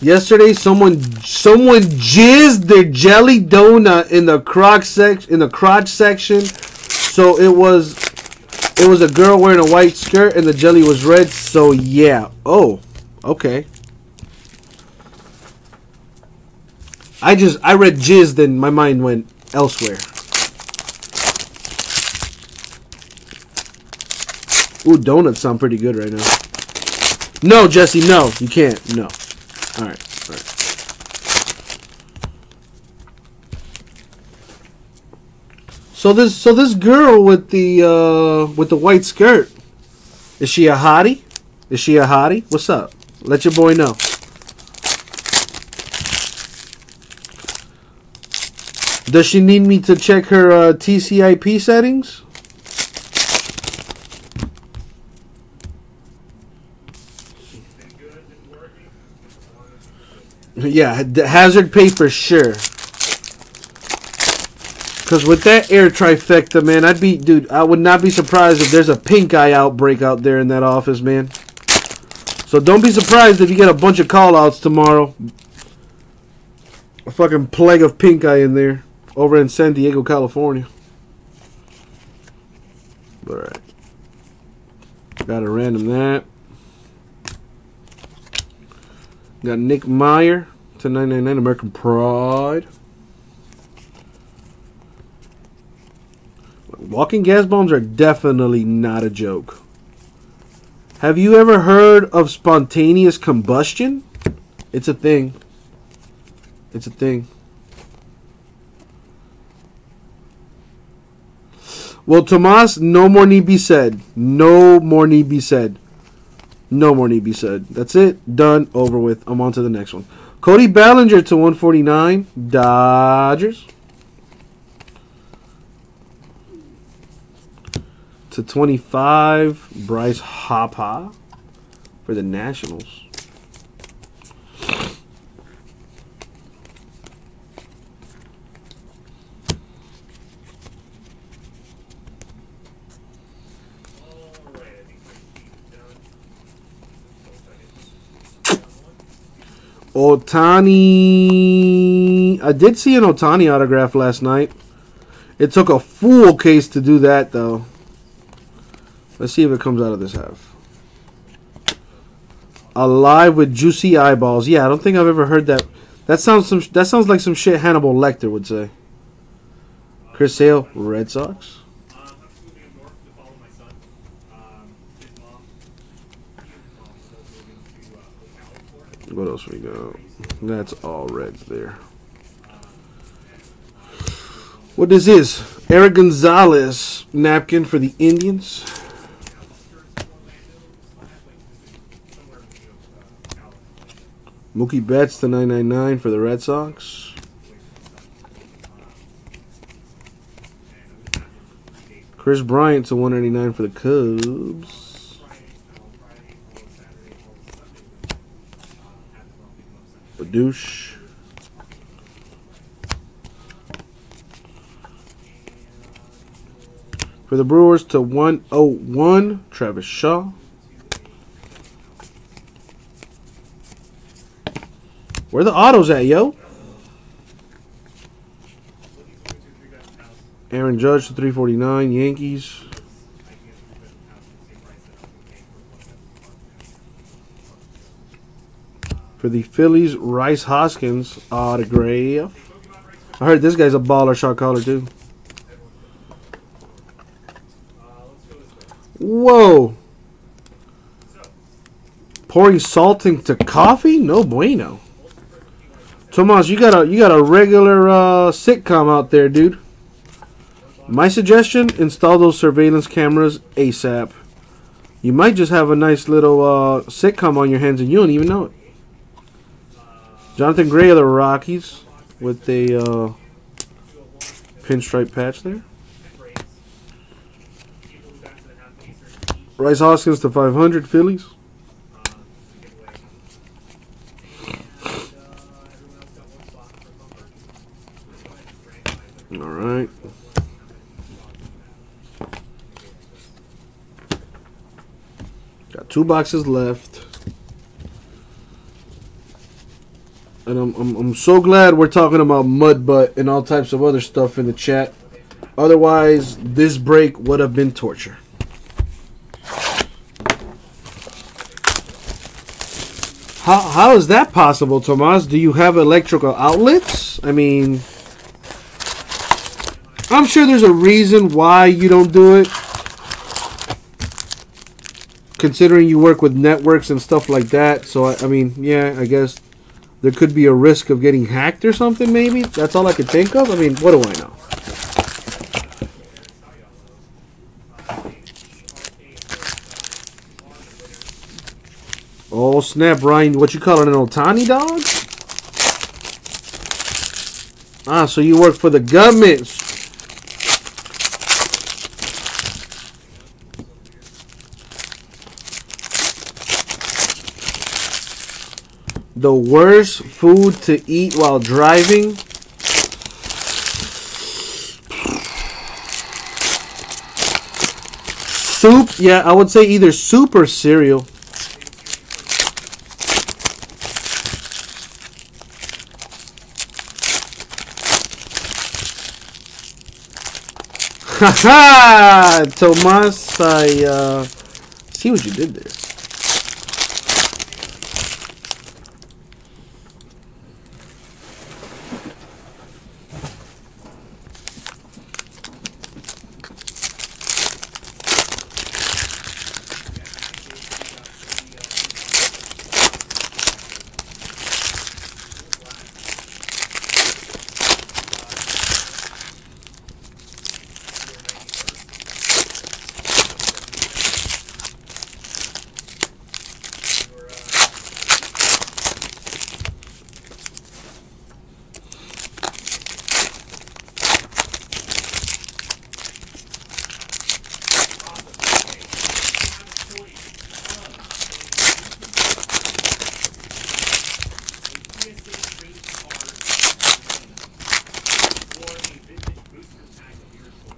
Yesterday, someone someone jizzed their jelly donut in the crotch sec in the crotch section. So it was it was a girl wearing a white skirt and the jelly was red. So yeah. Oh, okay. I just I read jizz, then my mind went elsewhere. Ooh, donuts sound pretty good right now. No, Jesse, no, you can't. No. All right, all right. So this so this girl with the uh with the white skirt, is she a hottie? Is she a hottie? What's up? Let your boy know. Does she need me to check her uh, TCIP settings? Yeah, the hazard pay for sure. Cause with that air trifecta, man, I'd be, dude, I would not be surprised if there's a pink eye outbreak out there in that office, man. So don't be surprised if you get a bunch of call outs tomorrow. A fucking plague of pink eye in there. Over in San Diego, California. Alright. Got a random that. Got Nick Meyer to 999 American Pride. Walking gas bombs are definitely not a joke. Have you ever heard of spontaneous combustion? It's a thing. It's a thing. Well, Tomas, no more need be said. No more need be said. No more need be said. That's it. Done. Over with. I'm on to the next one. Cody Bellinger to 149. Dodgers. To 25. Bryce Harper for the Nationals. Alright, I think my sheet's done. So if I get one. Ohtani. I did see an Ohtani autograph last night. It took a full case to do that, though. Let's see if it comes out of this half. Alive with juicy eyeballs. Yeah, I don't think I've ever heard that. That sounds some. That sounds like some shit Hannibal Lecter would say. Chris Sale, Red Sox. Um, I'm just moving up north to follow my son. Um, his mom, he and his mom are both moving to uh, Ocala, Florida. What else we got? That's all Reds there. What is this? Erik Gonzalez napkin for the Indians. Mookie Betts to 999 for the Red Sox. Kris Bryant to 199 for the Cubs. Badouche. For the Brewers to 101, Travis Shaw. Where the autos at, yo? Aaron Judge to 349, Yankees. For the Phillies, Rhys Hoskins autograph. I heard this guy's a baller shot caller too. Whoa! Pouring salt into coffee? No bueno. Tomas, you got a you got a regular uh, sitcom out there, dude. My suggestion: install those surveillance cameras ASAP. You might just have a nice little uh, sitcom on your hands, and you don't even know it. Jonathan Gray of the Rockies with a uh, pinstripe patch there. Rhys Hoskins to 500 Phillies. All right. Got two boxes left. And I'm, I'm, I'm so glad we're talking about mud butt and all types of other stuff in the chat. Otherwise, this break would have been torture. How, how is that possible, Tomas? Do you have electrical outlets? I mean, I'm sure there's a reason why you don't do it. Considering you work with networks and stuff like that. So, I, I mean, yeah, I guess there could be a risk of getting hacked or something, maybe. That's all I could think of. I mean, what do I know? Oh, snap, Ryan. What you calling an Ohtani dog? Ah, so you work for the government. the worst food to eat while driving? Soup? Yeah, I would say either soup or cereal. <laughs> Haha! Tomas, I uh, see what you did there.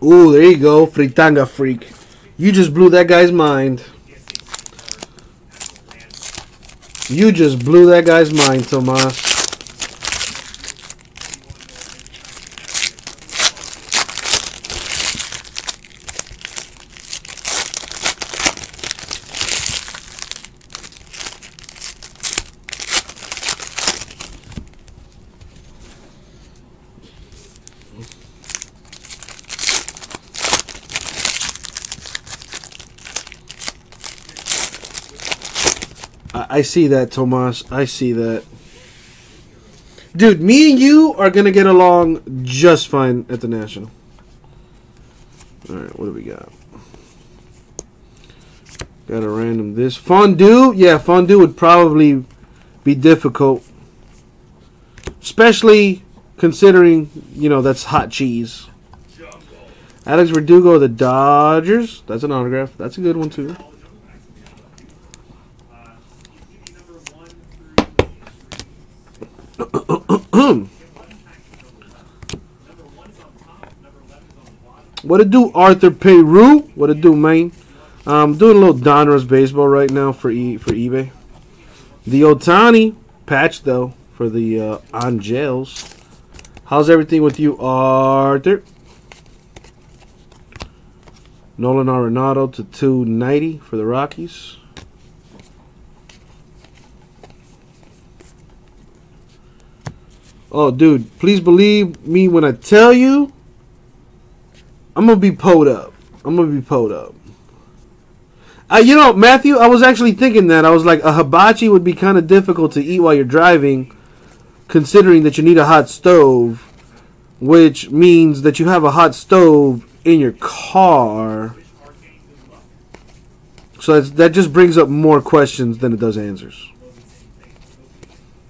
Ooh, there you go, Fritanga Freak. You just blew that guy's mind. You just blew that guy's mind, Tomas. I, see that, Tomas. I see that. Dude, me and you are gonna get along just fine at the national. All right, what do we got? Got a random this fondue. Yeah, fondue would probably be difficult, especially considering you know that's hot cheese. Alex Verdugo the Dodgers. That's an autograph. That's a good one too. <clears throat> What it do, Arthur Peru? What it do, man? I'm doing a little Donruss baseball right now for e for eBay. The Ohtani patch though for the uh, Angels. How's everything with you, Arthur? Nolan Arenado to 290 for the Rockies. Oh, dude, please believe me when I tell you, I'm gonna be pulled up. I'm gonna be pulled up. Uh, you know, Matthew, I was actually thinking that. I was like, a hibachi would be kind of difficult to eat while you're driving, considering that you need a hot stove, which means that you have a hot stove in your car. So that just brings up more questions than it does answers.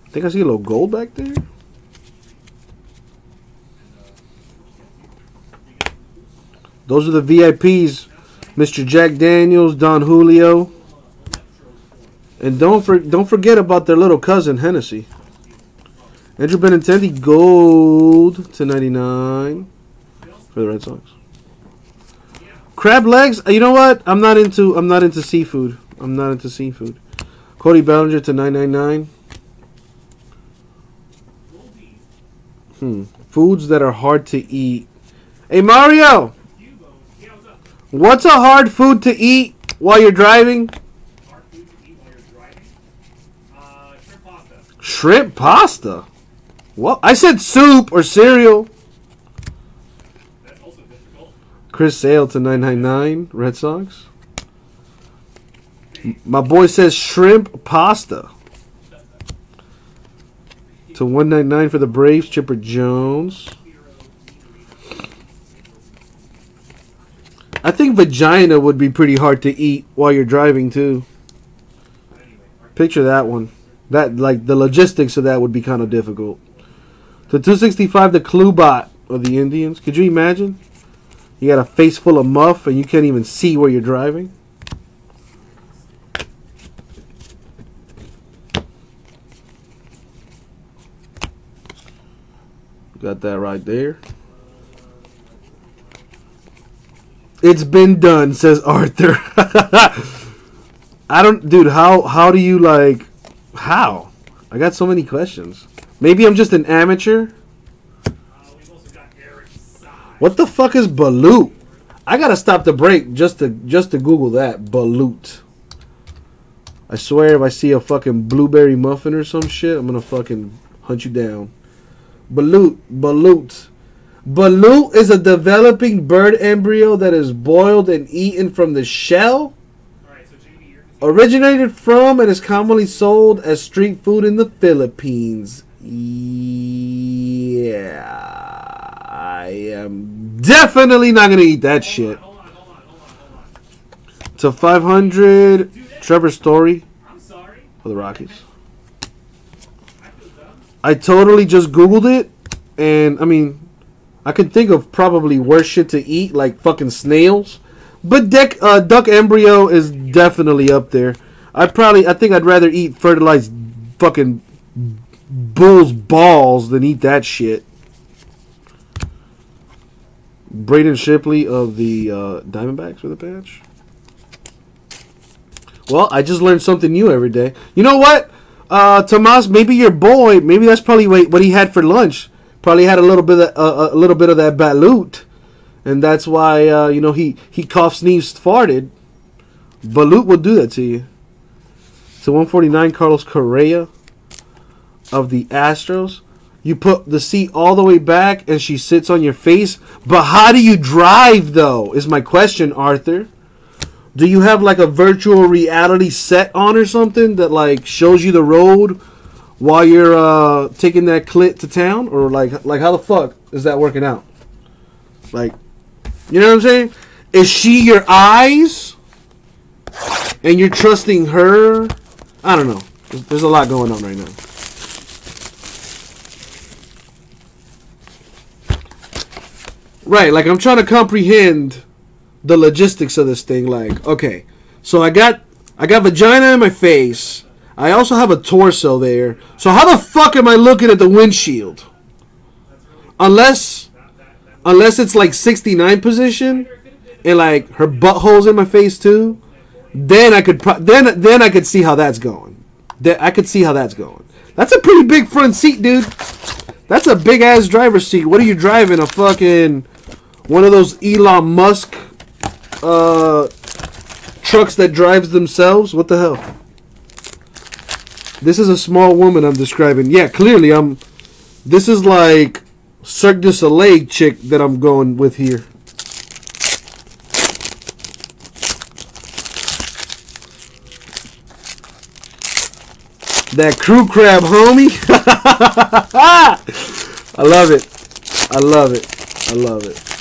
I think I see a little gold back there. Those are the VIPs. Mr. Jack Daniels, Don Julio. And don't for, don't forget about their little cousin, Hennessy. Andrew Benintendi, gold to 99 for the Red Sox. Crab legs. You know what? I'm not into. I'm not into seafood. I'm not into seafood. Cody Bellinger to 999. Hmm. Foods that are hard to eat. Hey Mario. What's a hard food to eat while you're driving? Shrimp pasta. Uh, shrimp pasta? What? I said soup or cereal. Chris Sale to 999, Red Sox. My boy says shrimp pasta. To 199 for the Braves, Chipper Jones. I think vagina would be pretty hard to eat while you're driving too. Picture that one. That like the logistics of that would be kind of difficult. The 265, the Kluber of the Indians. Could you imagine? You got a face full of muff and you can't even see where you're driving. Got that right there. It's been done, says Arthur. <laughs> I don't, dude. How how do you like? How? I got so many questions. Maybe I'm just an amateur. What the fuck is Balut? I gotta stop the break just to just to Google that balut. I swear, if I see a fucking blueberry muffin or some shit, I'm gonna fucking hunt you down. Balut, balut. Balut is a developing bird embryo that is boiled and eaten from the shell. So Originated from and is commonly sold as street food in the Philippines. Yeah. I am definitely not going to eat that shit. Hold hold on, hold on, hold on. To 500, Trevor Story I'm sorry. for the Rockies. I. I totally just Googled it, and I mean, I can think of probably worse shit to eat, like fucking snails. But deck, uh, duck embryo is definitely up there. I probably, I think I'd rather eat fertilized fucking bull's balls than eat that shit. Braden Shipley of the uh, Diamondbacks with a patch. Well, I just learned something new every day. You know what, uh, Tomas? Maybe your boy. Maybe that's probably what what he had for lunch. Probably had a little bit of uh, a little bit of that balut, and that's why uh, you know he he coughed, sneezed, farted. Balut will do that to you. So 149, Carlos Correa of the Astros. You put the seat all the way back, and she sits on your face. But how do you drive, though? Is my question, Arthur. Do you have like a virtual reality set on or something that like shows you the road while you're uh, taking that clit to town, or like like how the fuck is that working out? Like, you know what I'm saying? Is she your eyes, and you're trusting her? I don't know. There's, there's a lot going on right now. Right, like I'm trying to comprehend the logistics of this thing. Like, okay, so I got I got vagina in my face. I also have a torso there. So how the fuck am I looking at the windshield? Unless unless it's like 69 position and like her butthole's in my face too, then I could pro- then then I could see how that's going. Then I could see how that's going. That's a pretty big front seat, dude. That's a big ass driver's seat. What are you driving? A fucking one of those Elon Musk uh, trucks that drives themselves? What the hell? This is a small woman I'm describing. Yeah, clearly I'm. This is like Cirque du Soleil chick that I'm going with here. That crew crab, homie. <laughs> I love it. I love it. I love it.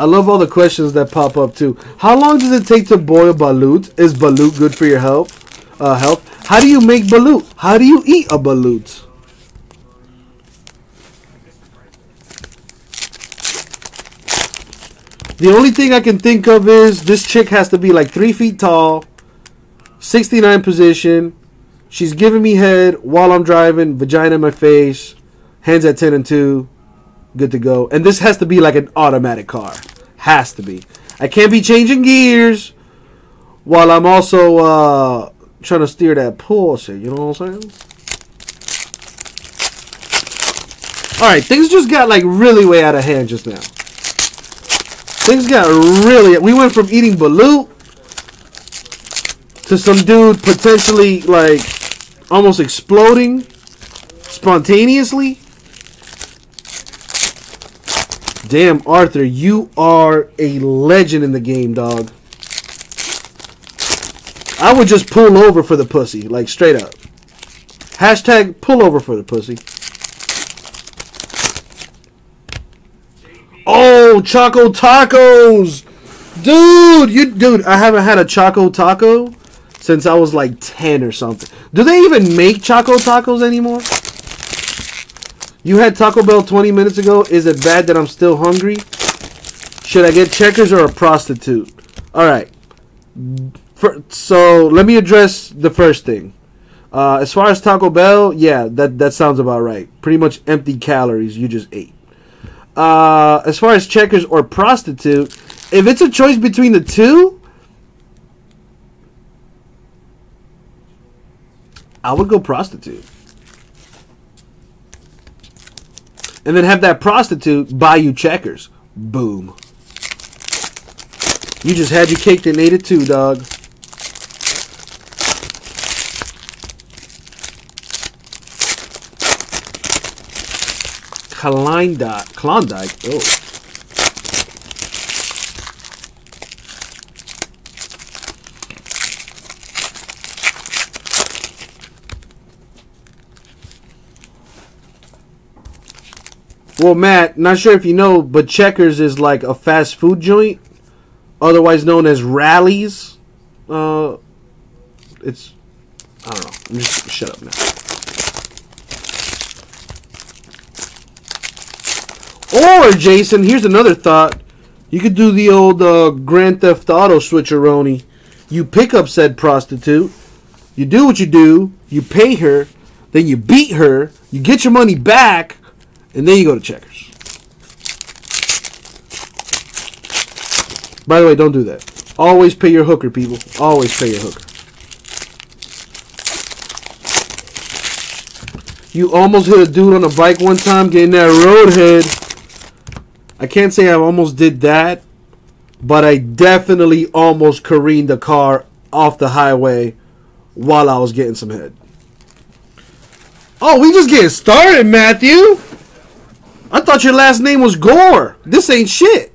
I love all the questions that pop up too. How long does it take to boil balut? Is balut good for your health? Uh, health. How do you make balut? How do you eat a balut? The only thing I can think of is this chick has to be like three feet tall, 69 position. She's giving me head while I'm driving, vagina in my face, hands at 10 and 2, good to go. And this has to be like an automatic car. Has to be. I can't be changing gears while I'm also uh, trying to steer that pussy. You know what I'm saying? Alright, things just got like really way out of hand just now. Things got really. We went from eating balut to some dude potentially like almost exploding spontaneously. Damn, Arthur, you are a legend in the game, dog. I would just pull over for the pussy, like straight up. Hashtag pull over for the pussy. Oh, Choco Tacos! Dude, you dude, I haven't had a Choco Taco since I was like 10 or something. Do they even make Choco Tacos anymore? You had Taco Bell 20 minutes ago. Is it bad that I'm still hungry? Should I get checkers or a prostitute? All right. For, so let me address the first thing. Uh, as far as Taco Bell, yeah, that that sounds about right. Pretty much empty calories you just ate. Uh, as far as checkers or prostitute, if it's a choice between the two, I would go prostitute. And then have that prostitute buy you checkers. Boom. You just had your cake and ate it too, dog. Klondike. Klondike. Oh. Well, Matt, not sure if you know, but Checkers is like a fast food joint, otherwise known as Rally's. Uh, it's I don't know. I'm just shut up now. Or Jason, here's another thought. You could do the old uh, Grand Theft Auto switcheroni. You pick up said prostitute. You do what you do. You pay her. Then you beat her. You get your money back. And then you go to checkers. By the way, don't do that. Always pay your hooker, people. Always pay your hooker. You almost hit a dude on a bike one time getting that roadhead. I can't say I almost did that, but I definitely almost careened a car off the highway while I was getting some head. Oh, we just getting started, Matthew. I thought your last name was Gore. This ain't shit.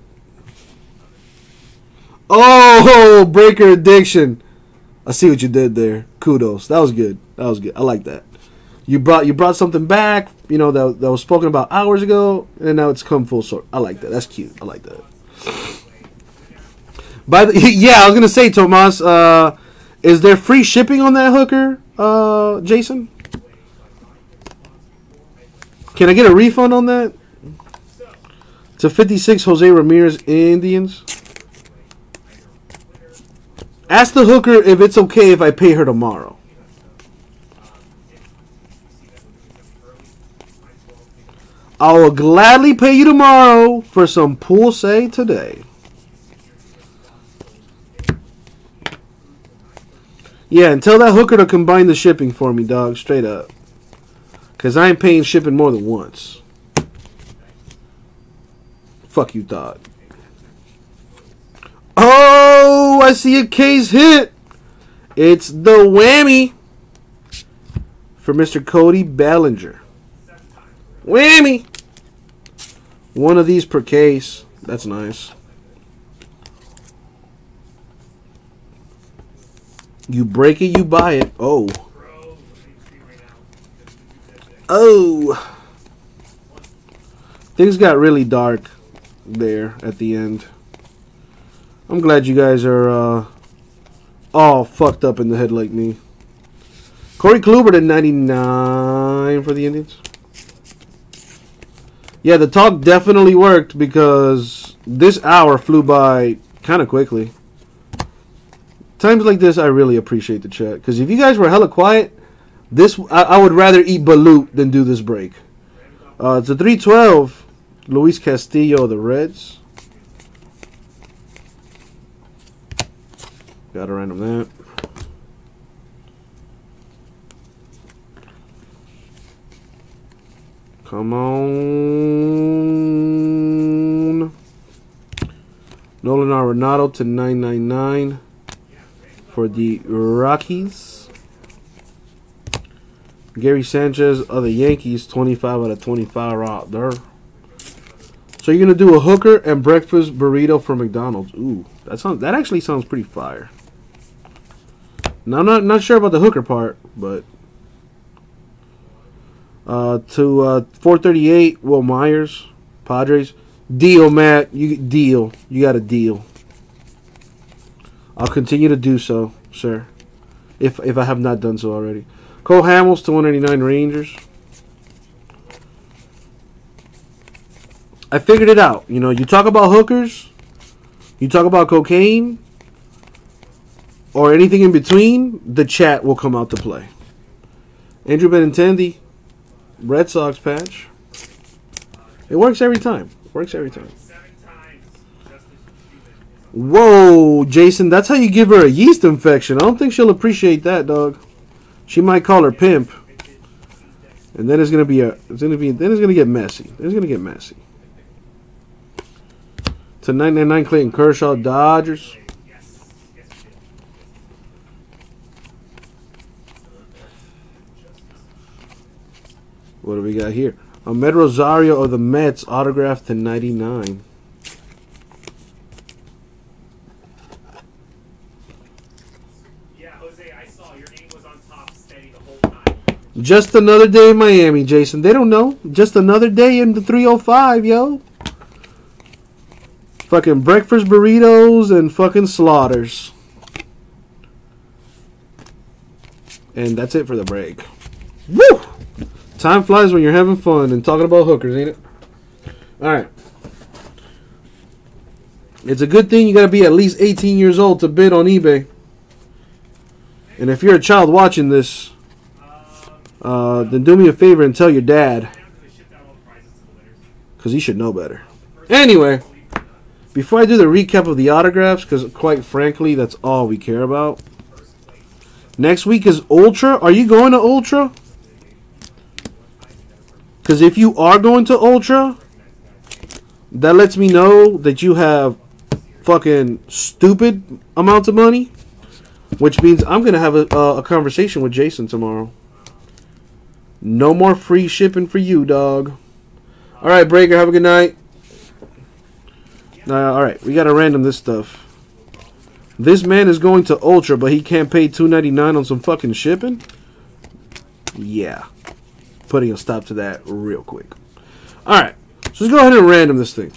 Oh, <laughs> Breaker Addiction. I see what you did there. Kudos. That was good. That was good. I like that. You brought you brought something back, you know, that, that was spoken about hours ago, and now it's come full circle. I like that. That's cute. I like that. By the <laughs> yeah, I was gonna say, Tomas, uh, is there free shipping on that hooker, uh, Jason? Can I get a refund on that? To 56 Jose Ramirez Indians. Ask the hooker if it's okay if I pay her tomorrow. I will gladly pay you tomorrow for some pool say today. Yeah, and tell that hooker to combine the shipping for me, dog. Straight up. Because I ain't paying shipping more than once. Fuck you thought. Oh, I see a case hit. It's the whammy for Mr. Cody Bellinger. Whammy! One of these per case. That's nice. You break it, you buy it. Oh. Oh. Things got really dark there at the end. I'm glad you guys are uh, all fucked up in the head like me. Corey Kluber at 99 for the Indians. Yeah, the talk definitely worked because this hour flew by kind of quickly. Times like this, I really appreciate the chat because if you guys were hella quiet, this I, I would rather eat balut than do this break. Uh, it's a 312. Luis Castillo, of the Reds. Got to random that. Come on. Nolan Arenado to 999 for the Rockies. Gary Sanchez of the Yankees, 25 out of 25 out there. So you're gonna do a hooker and breakfast burrito for McDonald's. Ooh, that sounds that actually sounds pretty fire. Now I'm not not sure about the hooker part, but uh, to uh, 438, Wil Myers, Padres. Deal, Matt. You deal. You got a deal. I'll continue to do so, sir. If if I have not done so already. Cole Hamels to 189 Rangers. I figured it out. You know, you talk about hookers, you talk about cocaine, or anything in between, the chat will come out to play. Andrew Benintendi, Red Sox patch. It works every time. Works every time. Whoa, Jason, that's how you give her a yeast infection. I don't think she'll appreciate that, dog. She might call her pimp. And then it's gonna be a. It's gonna be. Then it's gonna get messy. It's gonna get messy. To 999 Clayton Kershaw Dodgers. Yes. Yes, we did. What do we got here? Amed Rosario of the Mets autographed to 99. Yeah, Jose, I saw your name was on top steady the whole time. Just another day in Miami, Jason. They don't know. Just another day in the 305, yo. Fucking breakfast burritos and fucking slaughters. And that's it for the break. Woo! Time flies when you're having fun and talking about hookers, ain't it? Alright. It's a good thing you gotta be at least 18 years old to bid on eBay. And if you're a child watching this, uh, then do me a favor and tell your dad, I am going to ship out all the prizes to the winners. because he should know better. Anyway, before I do the recap of the autographs, because quite frankly, that's all we care about. Next week is Ultra. Are you going to Ultra? Because if you are going to Ultra, that lets me know that you have fucking stupid amounts of money. Which means I'm going to have a, uh, a conversation with Jason tomorrow. No more free shipping for you, dog. All right, Breaker, have a good night. Uh, all right, we got to random this stuff. This man is going to Ultra, but he can't pay two ninety nine on some fucking shipping. Yeah, putting a stop to that real quick. All right, so let's go ahead and random this thing.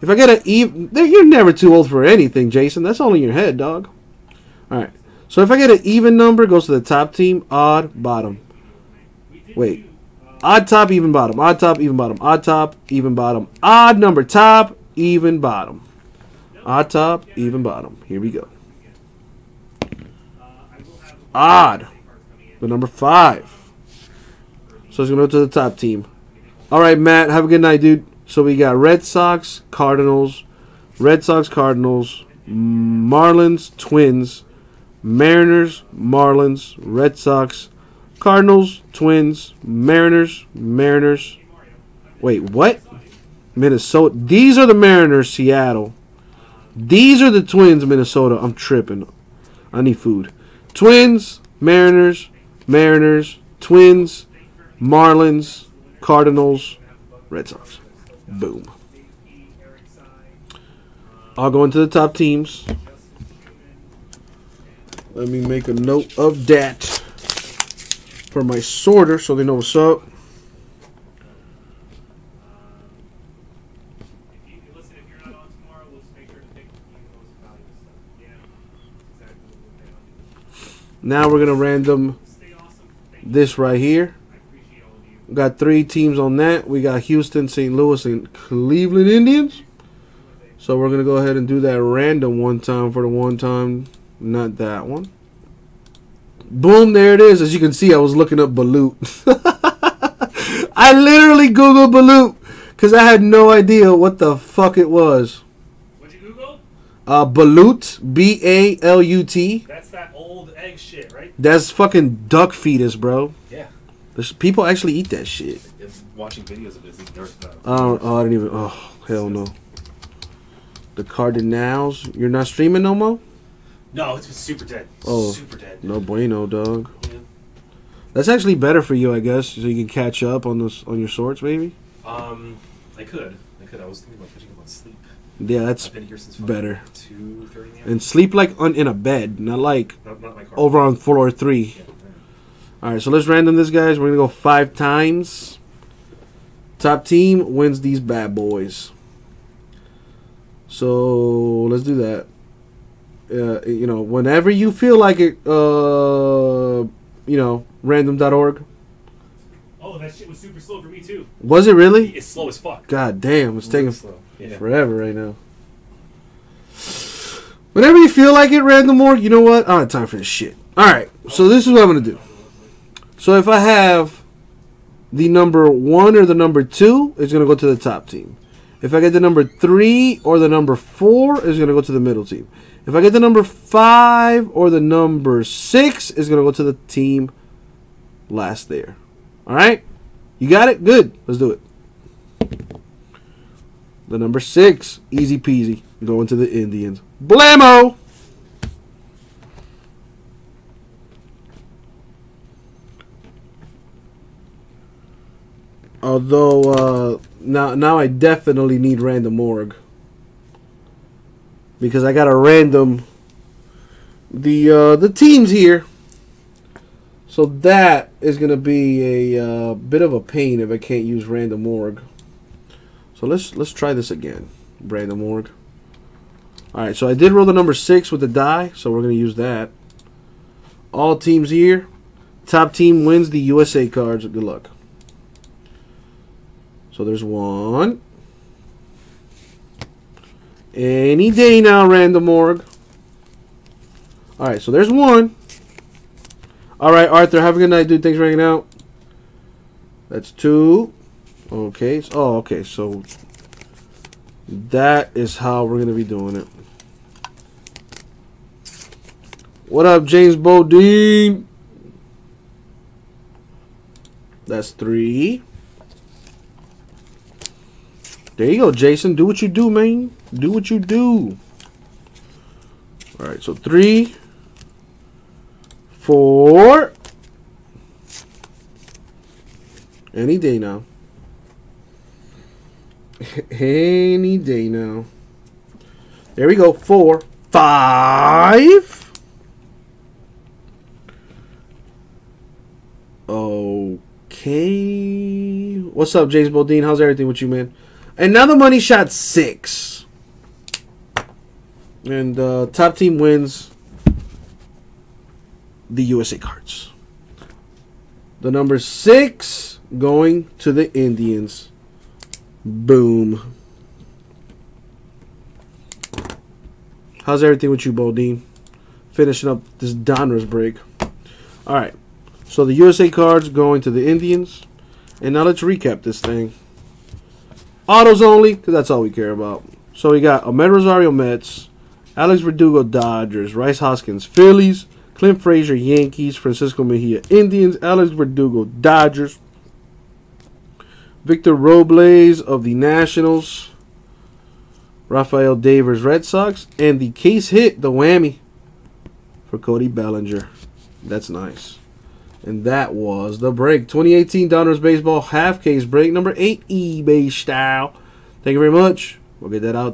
If I get an even, you're never too old for anything, Jason. That's all in your head, dog. All right, so if I get an even number, goes to the top team. Odd bottom. Wait. Odd top, even bottom. Odd top, even bottom. Odd top, even bottom. Odd number top, even bottom. Odd top, even bottom. Here we go. Odd. The number five. So it's going to go to the top team. All right, Matt. Have a good night, dude. So we got Red Sox, Cardinals, Red Sox, Cardinals, Marlins, Twins, Mariners, Marlins, Red Sox, Cardinals, Twins, Mariners, Mariners. Wait, what? Minnesota. These are the Mariners, Seattle. These are the Twins, Minnesota. I'm tripping. I need food. Twins, Mariners, Mariners, Twins, Marlins, Cardinals, Red Sox. Boom. I'll go into the top teams. Let me make a note of that for my sorter so they know what's up. If you, listen, if you're not on tomorrow, we'll just make sure to pick you the most valuable stuff. Yeah. Exactly what we'll pay on. Now we're going to random this right here. We got three teams on that. We got Houston, St. Louis, and Cleveland Indians. So we're gonna go ahead and do that random one time for the one time, not that one. Boom, there it is. As you can see, I was looking up Balut. <laughs> I literally Googled Balut because I had no idea what the fuck it was. What'd you Google? Uh, Balut, B A L U T. That's that old egg shit, right? That's fucking duck fetus, bro. Yeah. There's, people actually eat that shit. It's watching videos of it. It's there's the- Oh, oh, I didn't even. Oh, hell no. The Cardinals. You're not streaming no more? No, it's been super dead. Oh. Super dead. No bueno, dog. Yeah. That's actually better for you, I guess, so you can catch up on this on your sorts, maybe. Um, I could. I could. I was thinking about catching up on sleep. Yeah, that's I've been here since better. Two thirty in and sleep like on in a bed, not like Not, not my car. over on floor three. Yeah, yeah. All right, so let's random this, guys. We're gonna go five times. Top team wins these bad boys. So let's do that. Uh, you know, whenever you feel like it, uh, you know, random.org. Oh, that shit was super slow for me too. Was it really? It's slow as fuck. God damn, it's taking Really slow. Yeah. forever right now. Whenever you feel like it, random org, you know what? I don't have time for this shit. Alright, so this is what I'm gonna do. So if I have the number one or the number two, it's gonna go to the top team. If I get the number three or the number four, it's gonna go to the middle team. If I get the number five or the number six, it's gonna go to the team last there. Alright? You got it? Good. Let's do it. The number six, easy peasy, going to the Indians. Blammo! Although uh, now now I definitely need random org because I got a random the uh, the teams here. So that is going to be a uh, bit of a pain if I can't use random org. So let's let's try this again. Random org. All right, so I did roll the number six with the die, so we're going to use that. All teams here. Top team wins the USA cards. Good luck. So there's one. Any day now, random org. All right, so there's one. All right, Arthur, have a good night, dude. Thanks for hanging out. That's two. Okay. Oh, okay. So that is how we're gonna be doing it. What up, James Bodine? That's three. There you go, Jason. Do what you do, man. Do what you do. All right, so three, four. Any day now. Any day now. There we go. Four, five. Okay. What's up, James Bodine? How's everything with you, man? Another money shot six. And uh, top team wins the USA cards. The number six going to the Indians. Boom. How's everything with you, Bodine? Finishing up this Donruss break. All right. So the USA cards going to the Indians. And now let's recap this thing. Autos only, because that's all we care about. So we got Amed Rosario Mets, Alex Verdugo Dodgers, Rhys Hoskins Phillies, Clint Frazier Yankees, Francisco Mejia Indians, Alex Verdugo Dodgers, Victor Robles of the Nationals, Rafael Devers Red Sox, and the case hit, the whammy, for Cody Bellinger. That's nice. And that was the break. 2018 Donruss Baseball half case break number 8 eBay style. Thank you very much. We'll get that out